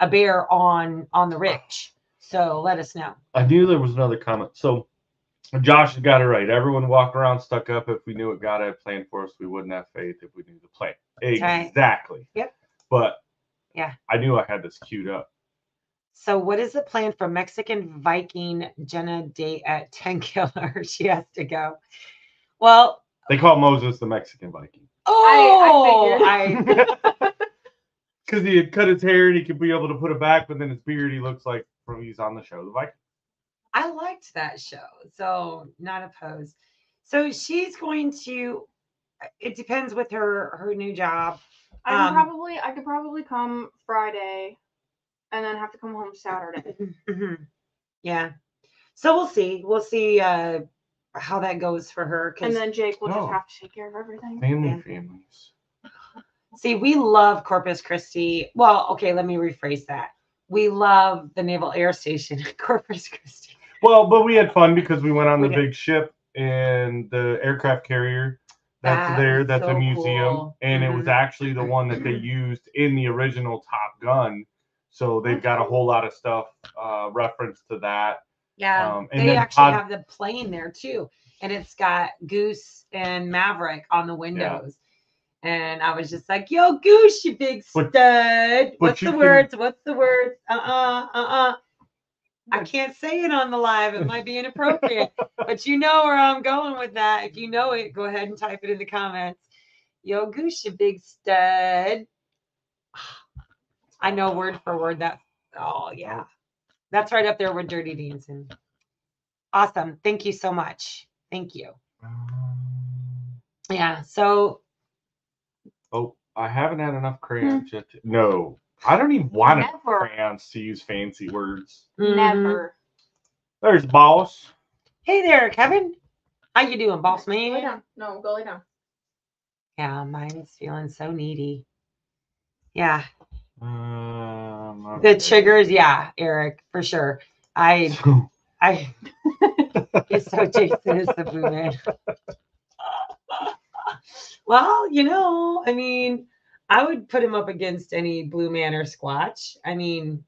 a bear on on the ridge. So let us know. I knew there was another comment. So Josh has got it right. Everyone walk around stuck up. If we knew what God had planned for us, we wouldn't have faith if we knew the plan. right. Exactly. Yep. But Yeah. I knew I had this queued up. So, what is the plan for Mexican Viking Jenna date at Tenkiller? she has to go. Well, They call Moses the Mexican Viking. Oh, figured. I, Because he had cut his hair and he could be able to put it back, but then his beard, he looks like from he's on the show. The Vikings. I liked that show, so not opposed. So she's going to. It depends with her her new job. I can Um, probably I could probably come Friday, and then have to come home Saturday. Mhm. Yeah. So we'll see. We'll see uh how that goes for her. And then Jake will No. just have to take care of everything. Family, Yeah. families. See, we love Corpus Christi. Well, okay, let me rephrase that. We love the Naval Air Station at Corpus Christi. Well, but we had fun because we went on the big ship and the aircraft carrier that's That there. That's a museum, cool. and it was Mhm. actually the one that they used in the original Top Gun. So they've got a whole lot of stuff uh, reference to that. Yeah. Um, and they actually Pod- have the plane there too. And it's got Goose and Maverick on the windows. And I was just like, yo, Goose, you big But- stud. What's the can- words? What's the words? Uh-uh, uh-uh. I can't say it on the live. It might be inappropriate. but you know where I'm going with that. If you know it, go ahead and type it in the comments. Yo, Goose, you big stud. I know word for word that. Oh, yeah. That's right up there with Dirty Dancing. Awesome. Thank you so much. Thank you. Um, yeah. So I haven't had enough crayons yet. to- No, I don't even want enough Never. crayons to use fancy words. Never. There's boss. Hey there, Kevin. How you doing, boss Go lay man? down. No, go lay down. Yeah, mine's feeling so needy. Yeah, Um, the triggers. Yeah, Eric, for sure. I, So, I. It's so Jason is the blue man. Well, you know, I mean, I would put him up against any blue man or squatch. I mean,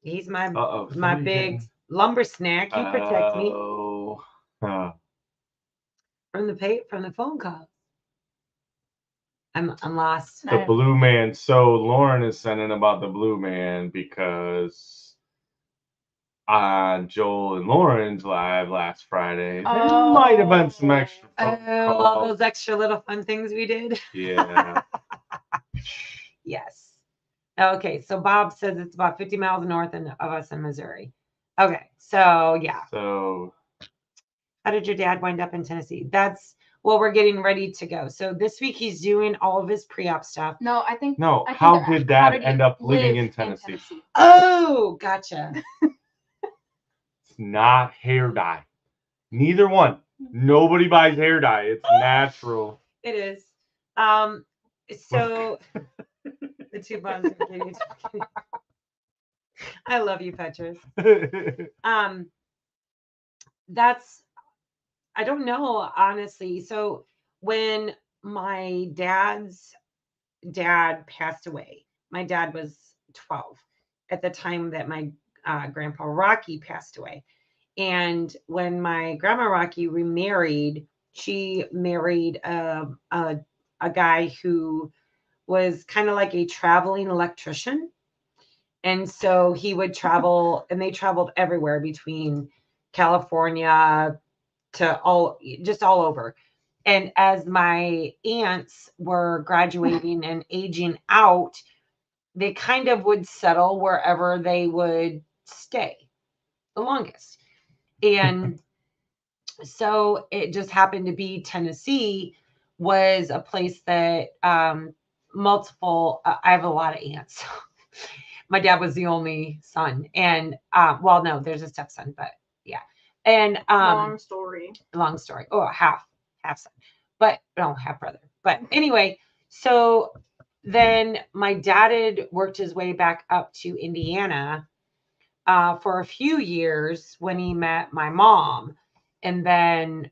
he's my uh-oh. my big lumber snack. He protects me Oh. Uh, from the pay from the phone call. I'm I'm lost. the blue man. So Lauren is sending about the blue man because on Joel and Lauren's live last Friday, there might have been some oh. extra. phone Oh, all those extra little fun things we did. Yeah. Yes. Okay, so Bob says it's about 50 miles north of us in Missouri. Okay, so yeah. So How did your dad wind up in Tennessee? That's well, we're getting ready to go. So this week he's doing all of his pre-op stuff. No, I think. no, I think how they're did asking, how Dad did he end up living live in Tennessee? Oh, gotcha. Not hair dye. Neither one. Nobody buys hair dye. It's natural. It is. Um, so the two buns are getting- I love you, Petrus. um that's i don't know honestly so when my dad's dad passed away my dad was 12 at the time that my uh, grandpa rocky passed away. And when my grandma rocky remarried she married a, a, a guy who was kind of like a traveling electrician. And so he would travel and they traveled everywhere between california to all just all over. And as my aunts were graduating and aging out they kind of would settle wherever they would stay the longest. And so it just happened to be tennessee was a place that um multiple uh, i have a lot of aunts. My dad was the only son and uh, well no there's a stepson but yeah. And um Long story. long story. Oh half half son but no half brother. But anyway so then my dad had worked his way back up to indiana uh, for a few years when he met my mom. And then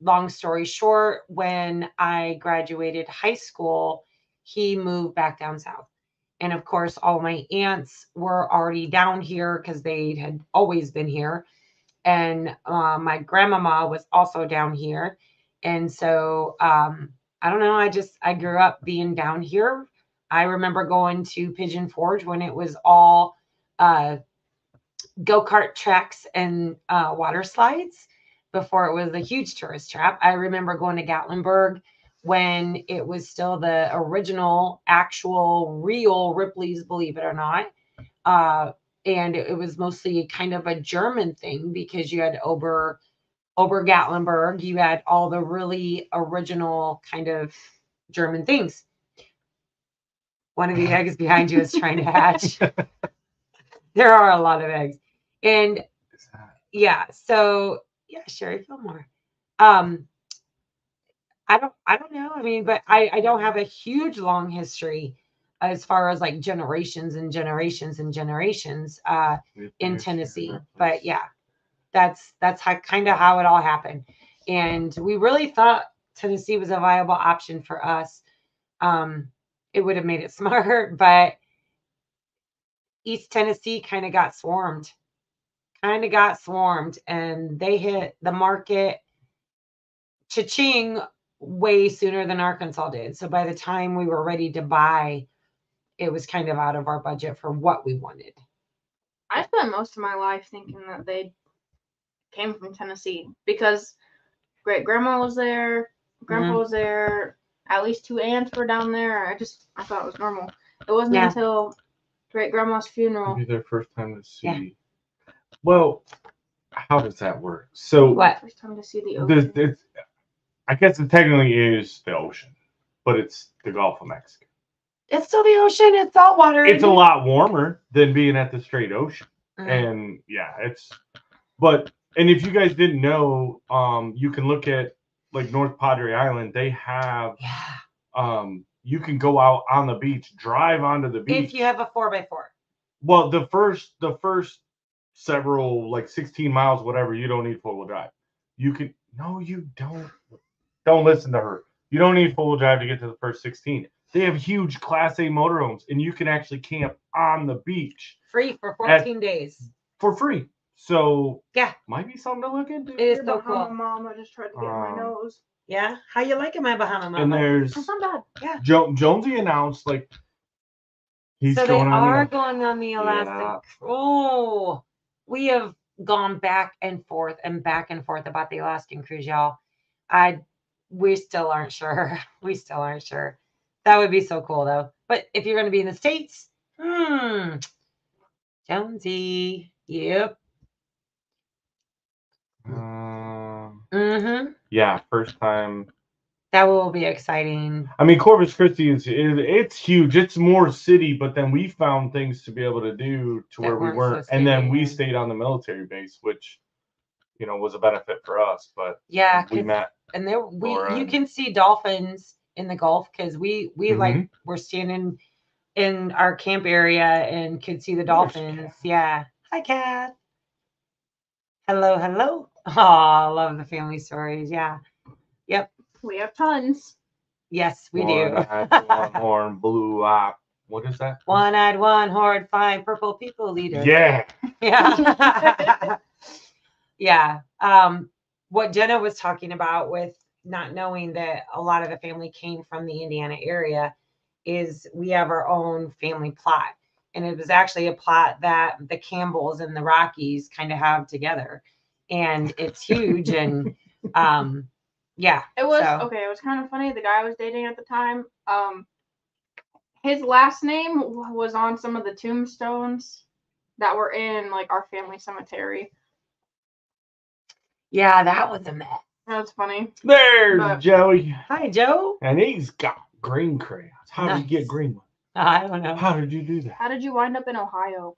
long story short when i graduated high school he moved back down south. And of course all my aunts were already down here because they had always been here. And uh, my grandmama was also down here. And so um, i don't know i just i grew up being down here. I remember going to pigeon forge when it was all uh, go-kart tracks and uh, water slides before it was a huge tourist trap. I remember going to Gatlinburg when it was still the original, actual, real Ripley's, believe it or not. Uh, and it, it was mostly kind of a German thing because you had Ober Ober Gatlinburg, you had all the really original kind of German things. One of the eggs behind you is trying to hatch. there are a lot of eggs. And yeah, so yeah, Sherry Fillmore. Um I don't I don't know. I mean, but I I don't have a huge long history as far as like generations and generations and generations uh in Tennessee. But yeah, that's that's how kind of how it all happened. And we really thought Tennessee was a viable option for us. Um, it would have made it smarter, but East Tennessee kind of got swarmed, kind of got swarmed, and they hit the market cha-ching way sooner than Arkansas did. So by the time we were ready to buy, it was kind of out of our budget for what we wanted. I spent most of my life thinking that they came from Tennessee because great grandma was there, grandpa Mm-hmm. was there, at least two aunts were down there. I just I thought it was normal. It wasn't Yeah. until great grandma's funeral. Maybe their first time to see. Yeah. Well, how does that work? So What? First time to see the the, ocean. it's, I guess it technically is the ocean, but it's the Gulf of Mexico. It's still the ocean. It's salt water. It's a it? lot warmer than being at the straight ocean. Mhm. and yeah it's but and if you guys didn't know um you can look at like north padre island they have yeah. um you can go out on the beach drive onto the beach If you have a four by four. well the first the first several like 16 miles whatever you don't need four-wheel drive you can no you don't don't listen to her you don't need four-wheel drive to get to the first 16 they have huge class a motorhomes and you can actually camp on the beach Free for At- 14 days. for free. So Yeah. might be something to look into. It is Your so Bahama cool. Mama just tried to get in my Um, nose. Yeah. How you liking my Bahama Mama? and there's That's not bad. jo- Jonesy announced like he's so they on. are the- going on the Elastic. Yeah. Oh, we have gone back and forth and back and forth about the Alaskan cruise, y'all. I we still aren't sure. We still aren't sure. That would be so cool though. But if you're going to be in the states, hmm, Jonesy, yep, Um, mm-hmm. yeah, first time. That will be exciting. I mean, Corpus Christi is, is it's huge. It's more city, but then we found things to be able to do to That where we weren't and then we stayed on the military base, which you know was a benefit for us. But Yeah, we met. and there we Laura you can see dolphins in the Gulf because we we like Mhm. we're standing in our camp area and could see the dolphins. Yeah. Hi, Kath. Hello, hello. Oh, I love the family stories. Yeah. Yep. We have tons. Yes, we one do. one horn, blue eye. What is that? One eyed, one horned, fine purple people leader. Yeah. Yeah. yeah. Um, what Jenna was talking about with not knowing that a lot of the family came from the Indiana area is we have our own family plot. And it was actually a plot that the Campbells and the Rockies kind of have together. And it's huge. and um, yeah. It was So- okay. It was kind of funny. The guy I was dating at the time, um, his last name was on some of the tombstones that were in like our family cemetery. Yeah, that was a mess. That's funny. There's But- Joey. Hi, Joe. And he's got green crayons. How did you get green ones? I don't know. How did you do that? How did you wind up in Ohio?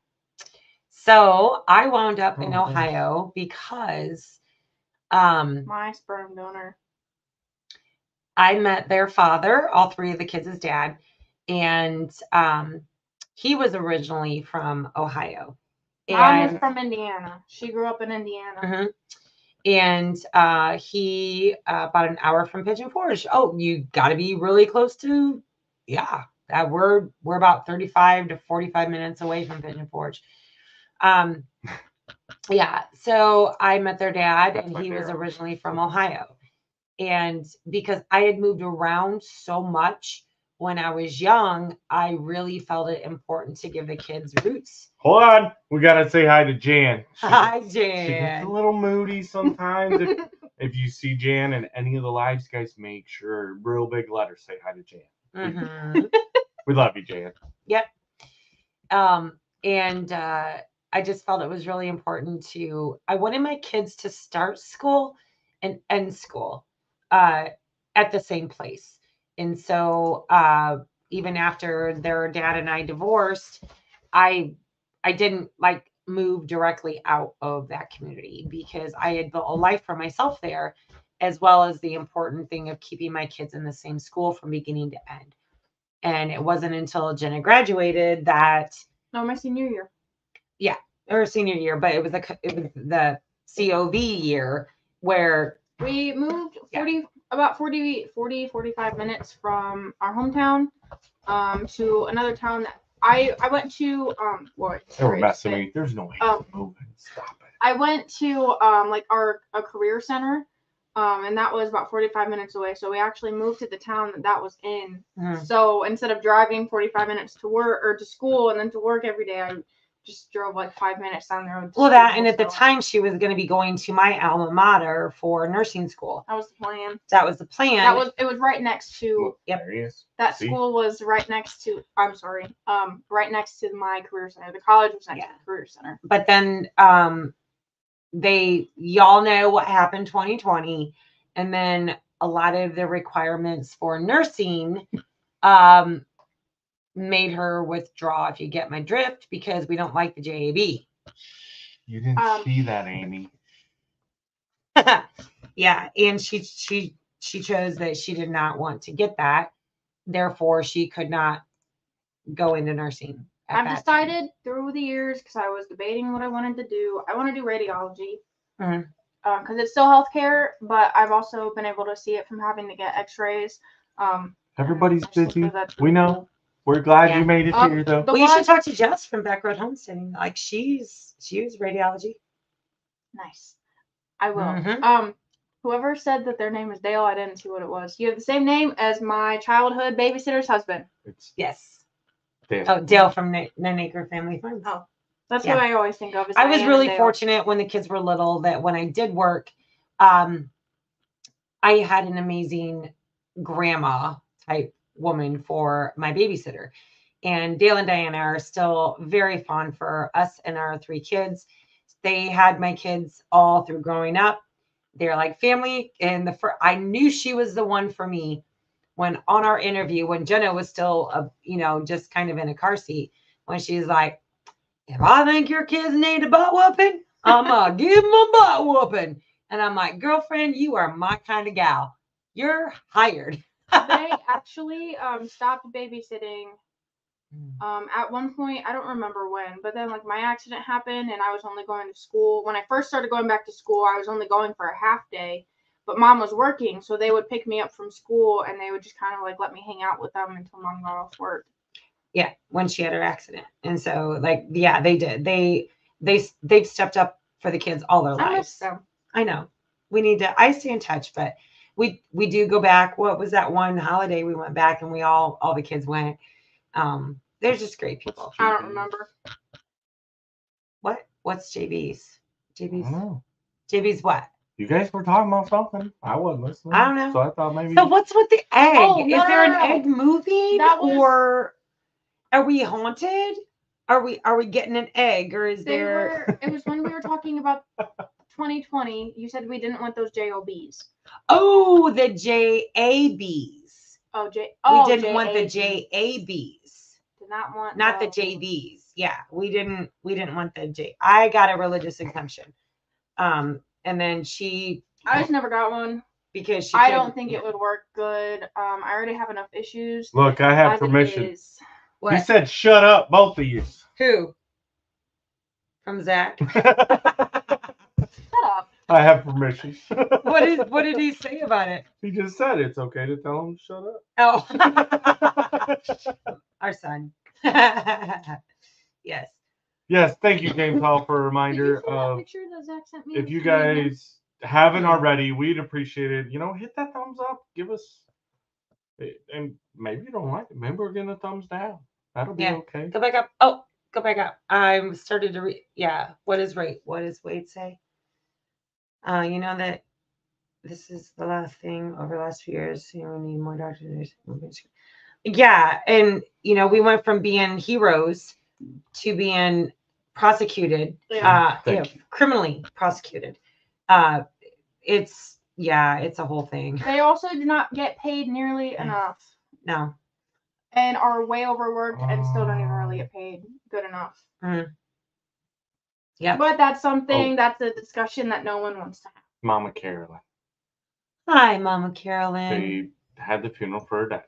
So I wound up in Oh, thanks. Ohio because um, My sperm donor. I met their father, all three of the kids' dad, and um, he was originally from Ohio. Mom is from Indiana. She grew up in Indiana. Mhm. and uh, he uh, about an hour from Pigeon Forge. Oh, you got to be really close to, yeah. Uh, we're we're about thirty five to forty five minutes away from Pigeon Forge. Um, yeah. So I met their dad, That's and he was originally from Ohio. And because I had moved around so much when I was young, I really felt it important to give the kids roots. Hold on. We gotta say hi to Jan. She, Hi, she gets Jan. a little moody sometimes. if, if you see Jan in any of the lives, guys, make sure real big letters say hi to Jan. Mhm. We love you, Jan. Yep. Um, and uh, I just felt it was really important to. I wanted my kids to start school and end school uh, at the same place, and so uh, even after their dad and I divorced, I I didn't like move directly out of that community because I had built a life for myself there, as well as the important thing of keeping my kids in the same school from beginning to end. And it wasn't until Jenna graduated that no, my senior year. Her senior year, but it was a it was the COV year where We moved Yeah. 40 about 40 40 45 minutes from our hometown um to another town that I I went to um what They were messing me. There's no way you're moving. Stop it. I went to um like our a career center um and that was about 45 minutes away so we actually moved to the town that that was in Mm. so instead of driving 45 minutes to work or to school and then to work every day I just drove like 5 minutes down the road well that and at the time she was going to be going to my alma mater for nursing school. that was the plan That was the plan. that was it was right next to Yep. There he is. That See? school was right next to. I'm sorry. Um, right next to my career center. The college was next Yeah. to the career center. but then um they y'all know what happened 2020 and then a lot of the requirements for nursing um made her withdraw if you get my drift because we don't like the JAB. You didn't Um, see that, Amy. yeah, and she she she chose that she did not want to get that. Therefore, she could not go into nursing. I've that time. decided through the years because I was debating what I wanted to do. I want to do radiology. Because it's still healthcare, but I've also been able to see it from having to get X-rays. Um, Everybody's busy. that's We really know. Cool. We're glad Yeah. you made it Um, here, though. the Well, you should talk to Jess from Backroad Homesteading. Like she's she was radiology. Nice. I will. Mhm. Um, whoever said that their name is Dale, I didn't see what it was. You have the same name as my childhood babysitter's husband. It's Yes. Dale. Oh, Dale from Na- Nine Acre Family Farm. Oh, That's Yeah. who I always think of. Is I was Diane really Dale. fortunate when the kids were little that when I did work, um, I had an amazing grandma type woman for my babysitter. And Dale and Diana are still very fond for us and our three kids. They had my kids all through growing up. They're like family. And the fir- I knew she was the one for me when on our interview, when Jenna was still, a, you know, just kind of in a car seat, when she's like, if I think your kids need a butt whooping, I'm gonna give them a butt whooping. And I'm like, girlfriend, you are my kind of gal. You're hired. They actually um stopped babysitting um at one point i don't remember when but then like my accident happened and i was only going to school when i first started going back to school i was only going for a half day but mom was working so they would pick me up from school and they would just kind of like let me hang out with them until mom got off work yeah, when she had her accident. And so, like, yeah, they did. They they they've stepped up for the kids all their i miss lives. them I know. We need to. I stay in touch, but we we do go back. What was that one holiday we went back and we all all the kids went. Um, they're just great people. i don't remember What what's JB's? JB's know. JB's what? You guys were talking about something. I wasn't listening. I don't know. So I thought maybe. So what's with the egg? Oh, Is no, there no, an no. egg movie That was- or are we haunted? Are we are we getting an egg, or is they there? were it was when we were talking about 2020 you said we didn't want those jobs Oh, the JABs. Oh j Oh, We didn't want the JAB. J A B's, did not want not the those. JVs. Yeah, we didn't we didn't want the J. I got a religious exemption, um, and then she i just never got one because she. I don't think it would work good. Um, I already have enough issues. Look, I have permission. is. He said, "Shut up, both of you." Who? From Zach. Shut up. I have permission. What is? What did he say about it? He just said it's okay to tell him to shut up. Oh. up. our son. yes. yes, thank you, James Hall, for a reminder of picture that Zach sent if you guys haven't already, we'd appreciate it. You know, hit that thumbs up. Give us eh, and maybe you don't like it. Maybe we're getting a thumbs down. That'll be Yeah. okay. Go back up. Oh, go back up. I'm started to read. Yeah. What is rate? What does Wade say? Uh, you know that this is the last thing over the last few years. You know, we need more doctors. Yeah, and you know, we went from being heroes to being prosecuted, uh, you know, Thank criminally prosecuted. Uh, it's yeah, it's a whole thing. They also do not get paid nearly enough No, and are way overworked and still don't even really Oh. get paid good enough. Yep. But that's something Oh. that's a discussion that no one wants to have. Mama Carolyn. hi, Mama Carolyn. They had the funeral for her dad.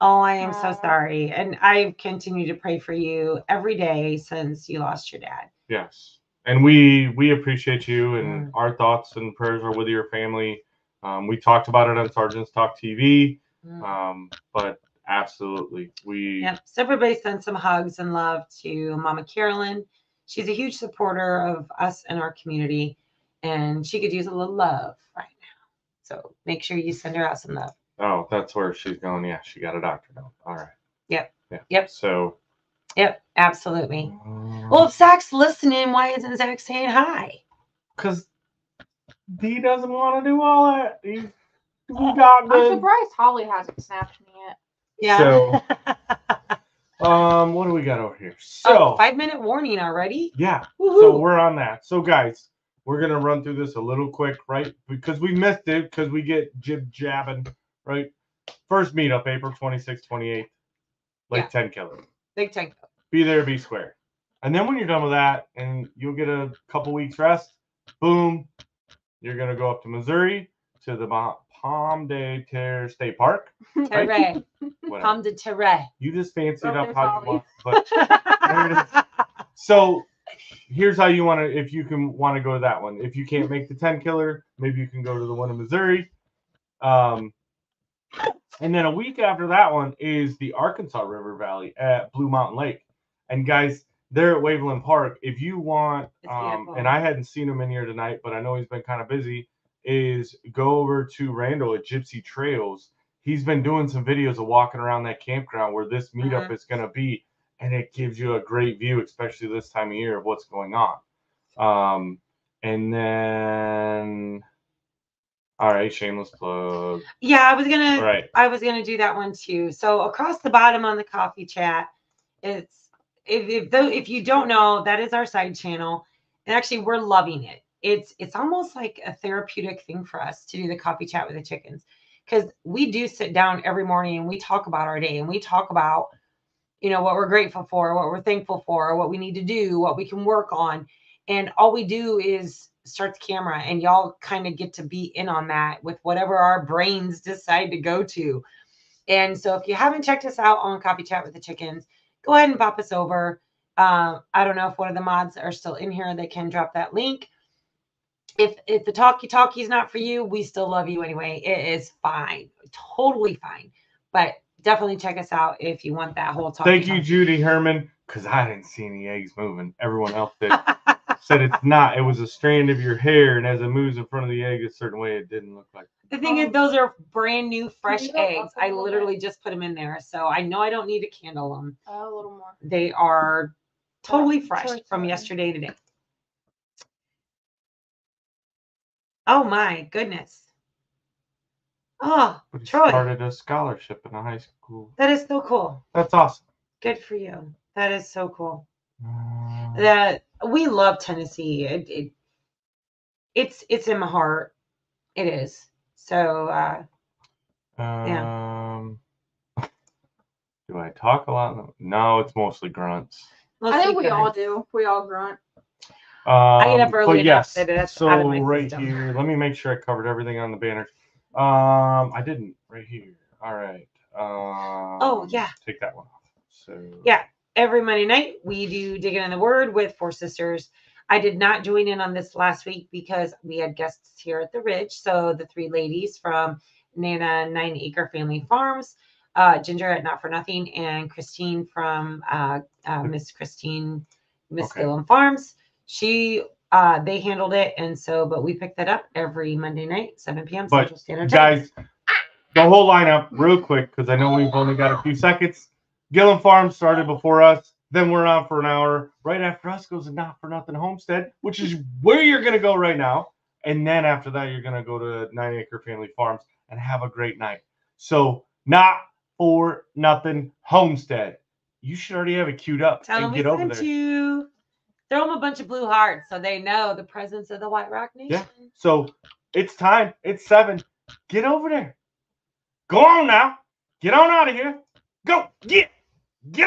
Oh, I am so sorry. And I continue to pray for you every day since you lost your dad. Yes. And we we appreciate you and Mm. our thoughts and prayers are with your family. Um, we talked about it on Sergeant's Talk TV. Um, but absolutely, we Yep. So everybody send some hugs and love to Mama Carolyn. She's a huge supporter of us and our community, and she could use a little love right now. So make sure you send her out some love. oh, that's where she's going. Yeah, she got a doctor now. All right. Yep. Yeah. Yep. So Yep, absolutely. um, Well, if Zach's listening, why isn't Zach saying hi? because he doesn't want to do all that. He, we got I'm surprised Holly hasn't snapped me yet. Yeah. um. What do we got over here? So oh, five minute warning already. yeah. So we're on that. So guys, we're gonna run through this a little quick, right? Because we missed it because we get jib jabbing, right? First meetup, April 26th, 28th, Lake Yeah. Tenkiller. Big tank. Be there, be square. And then when you're done with that, and you'll get a couple weeks rest, boom, you're gonna go up to Missouri to the Pomme de Terre State Park. Terre. Pomme de Terre. you just fancied up how you want. But So here's how you want to if you can want to go to that one. If you can't make the Tenkiller, maybe you can go to the one in Missouri. Um and then a week after that one is the Arkansas River Valley at Blue Mountain Lake. And guys, they're at Waveland Park. If you want, um, and I hadn't seen him in here tonight, but I know he's been kind of busy, is go over to Randall at Gypsy Trails. He's been doing some videos of walking around that campground where this meetup Mhm. is going to be and it gives you a great view, especially this time of year, of what's going on. Um, and then, all right, shameless plug. Yeah, I was gonna All right, I was gonna do that one too. So across the bottom on the coffee chat, it's if if though if you don't know, that is our side channel. And actually we're loving it. It's it's almost like a therapeutic thing for us to do the coffee chat with the chickens. Because we do sit down every morning and we talk about our day and we talk about, you know, what we're grateful for, what we're thankful for, what we need to do, what we can work on. And all we do is start the camera and y'all kind of get to be in on that with whatever our brains decide to go to. And so if you haven't checked us out on Coffee Chat with the Chickens, go ahead and pop us over. Uh, I don't know if one of the mods are still in here. They can drop that link. If if the talkie talkie is not for you, we still love you anyway. It is fine, totally fine. But definitely check us out if you want that whole talkie. thank you, Judy Herman, because I didn't see any eggs moving. Everyone else did. Said it's not. It was a strand of your hair, and as it moves in front of the egg a certain way, it didn't look like. The thing is, oh. those are brand new, fresh you go up eggs. I literally just put them in there, so I know I don't need to candle them. Oh, a little more. They are totally fresh from yesterday to today. Oh my goodness. Oh, But he Troy. started a scholarship in a high school. that is so cool. That's awesome. Good for you. That is so cool. Uh, That we love Tennessee. It, it it's it's in my heart. It is. So uh Um, do I talk a lot? No, it's mostly grunts. let's I think we good. all do. We all grunt. Um, get up early but enough yes, that so out of my right system. here, let me make sure I covered everything on the banners. Um, I didn't. Right here. All right. Um, Oh, yeah. Take that one off. So Yeah. every Monday night we do digging in the word with four sisters. I did not join in on this last week because we had guests here at the Ridge. So the three ladies from Nana Nine Acre Family Farms, uh, Ginger at Not for Nothing, and Christine from uh, uh, Miss Christine Miss Okay. Gillum Farms. She uh, they handled it, and so but we picked that up every Monday night, 7 p.m. But Central Standard Time. guys, the whole lineup real quick because I know we've only got a few seconds. Gillen Farm started before us. Then we're on for an hour. Right after us goes a not for nothing homestead, which is where you're gonna go right now. And then after that, you're gonna go to Nine Acre Family Farms and have a great night. So not for nothing homestead. You should already have it queued up Tell and get over there. Throw them a bunch of blue hearts so they know the presence of the White Rock Nation. Yeah. So it's time. It's seven. Get over there. Go on now. Get on out of here. Go. Get. Get.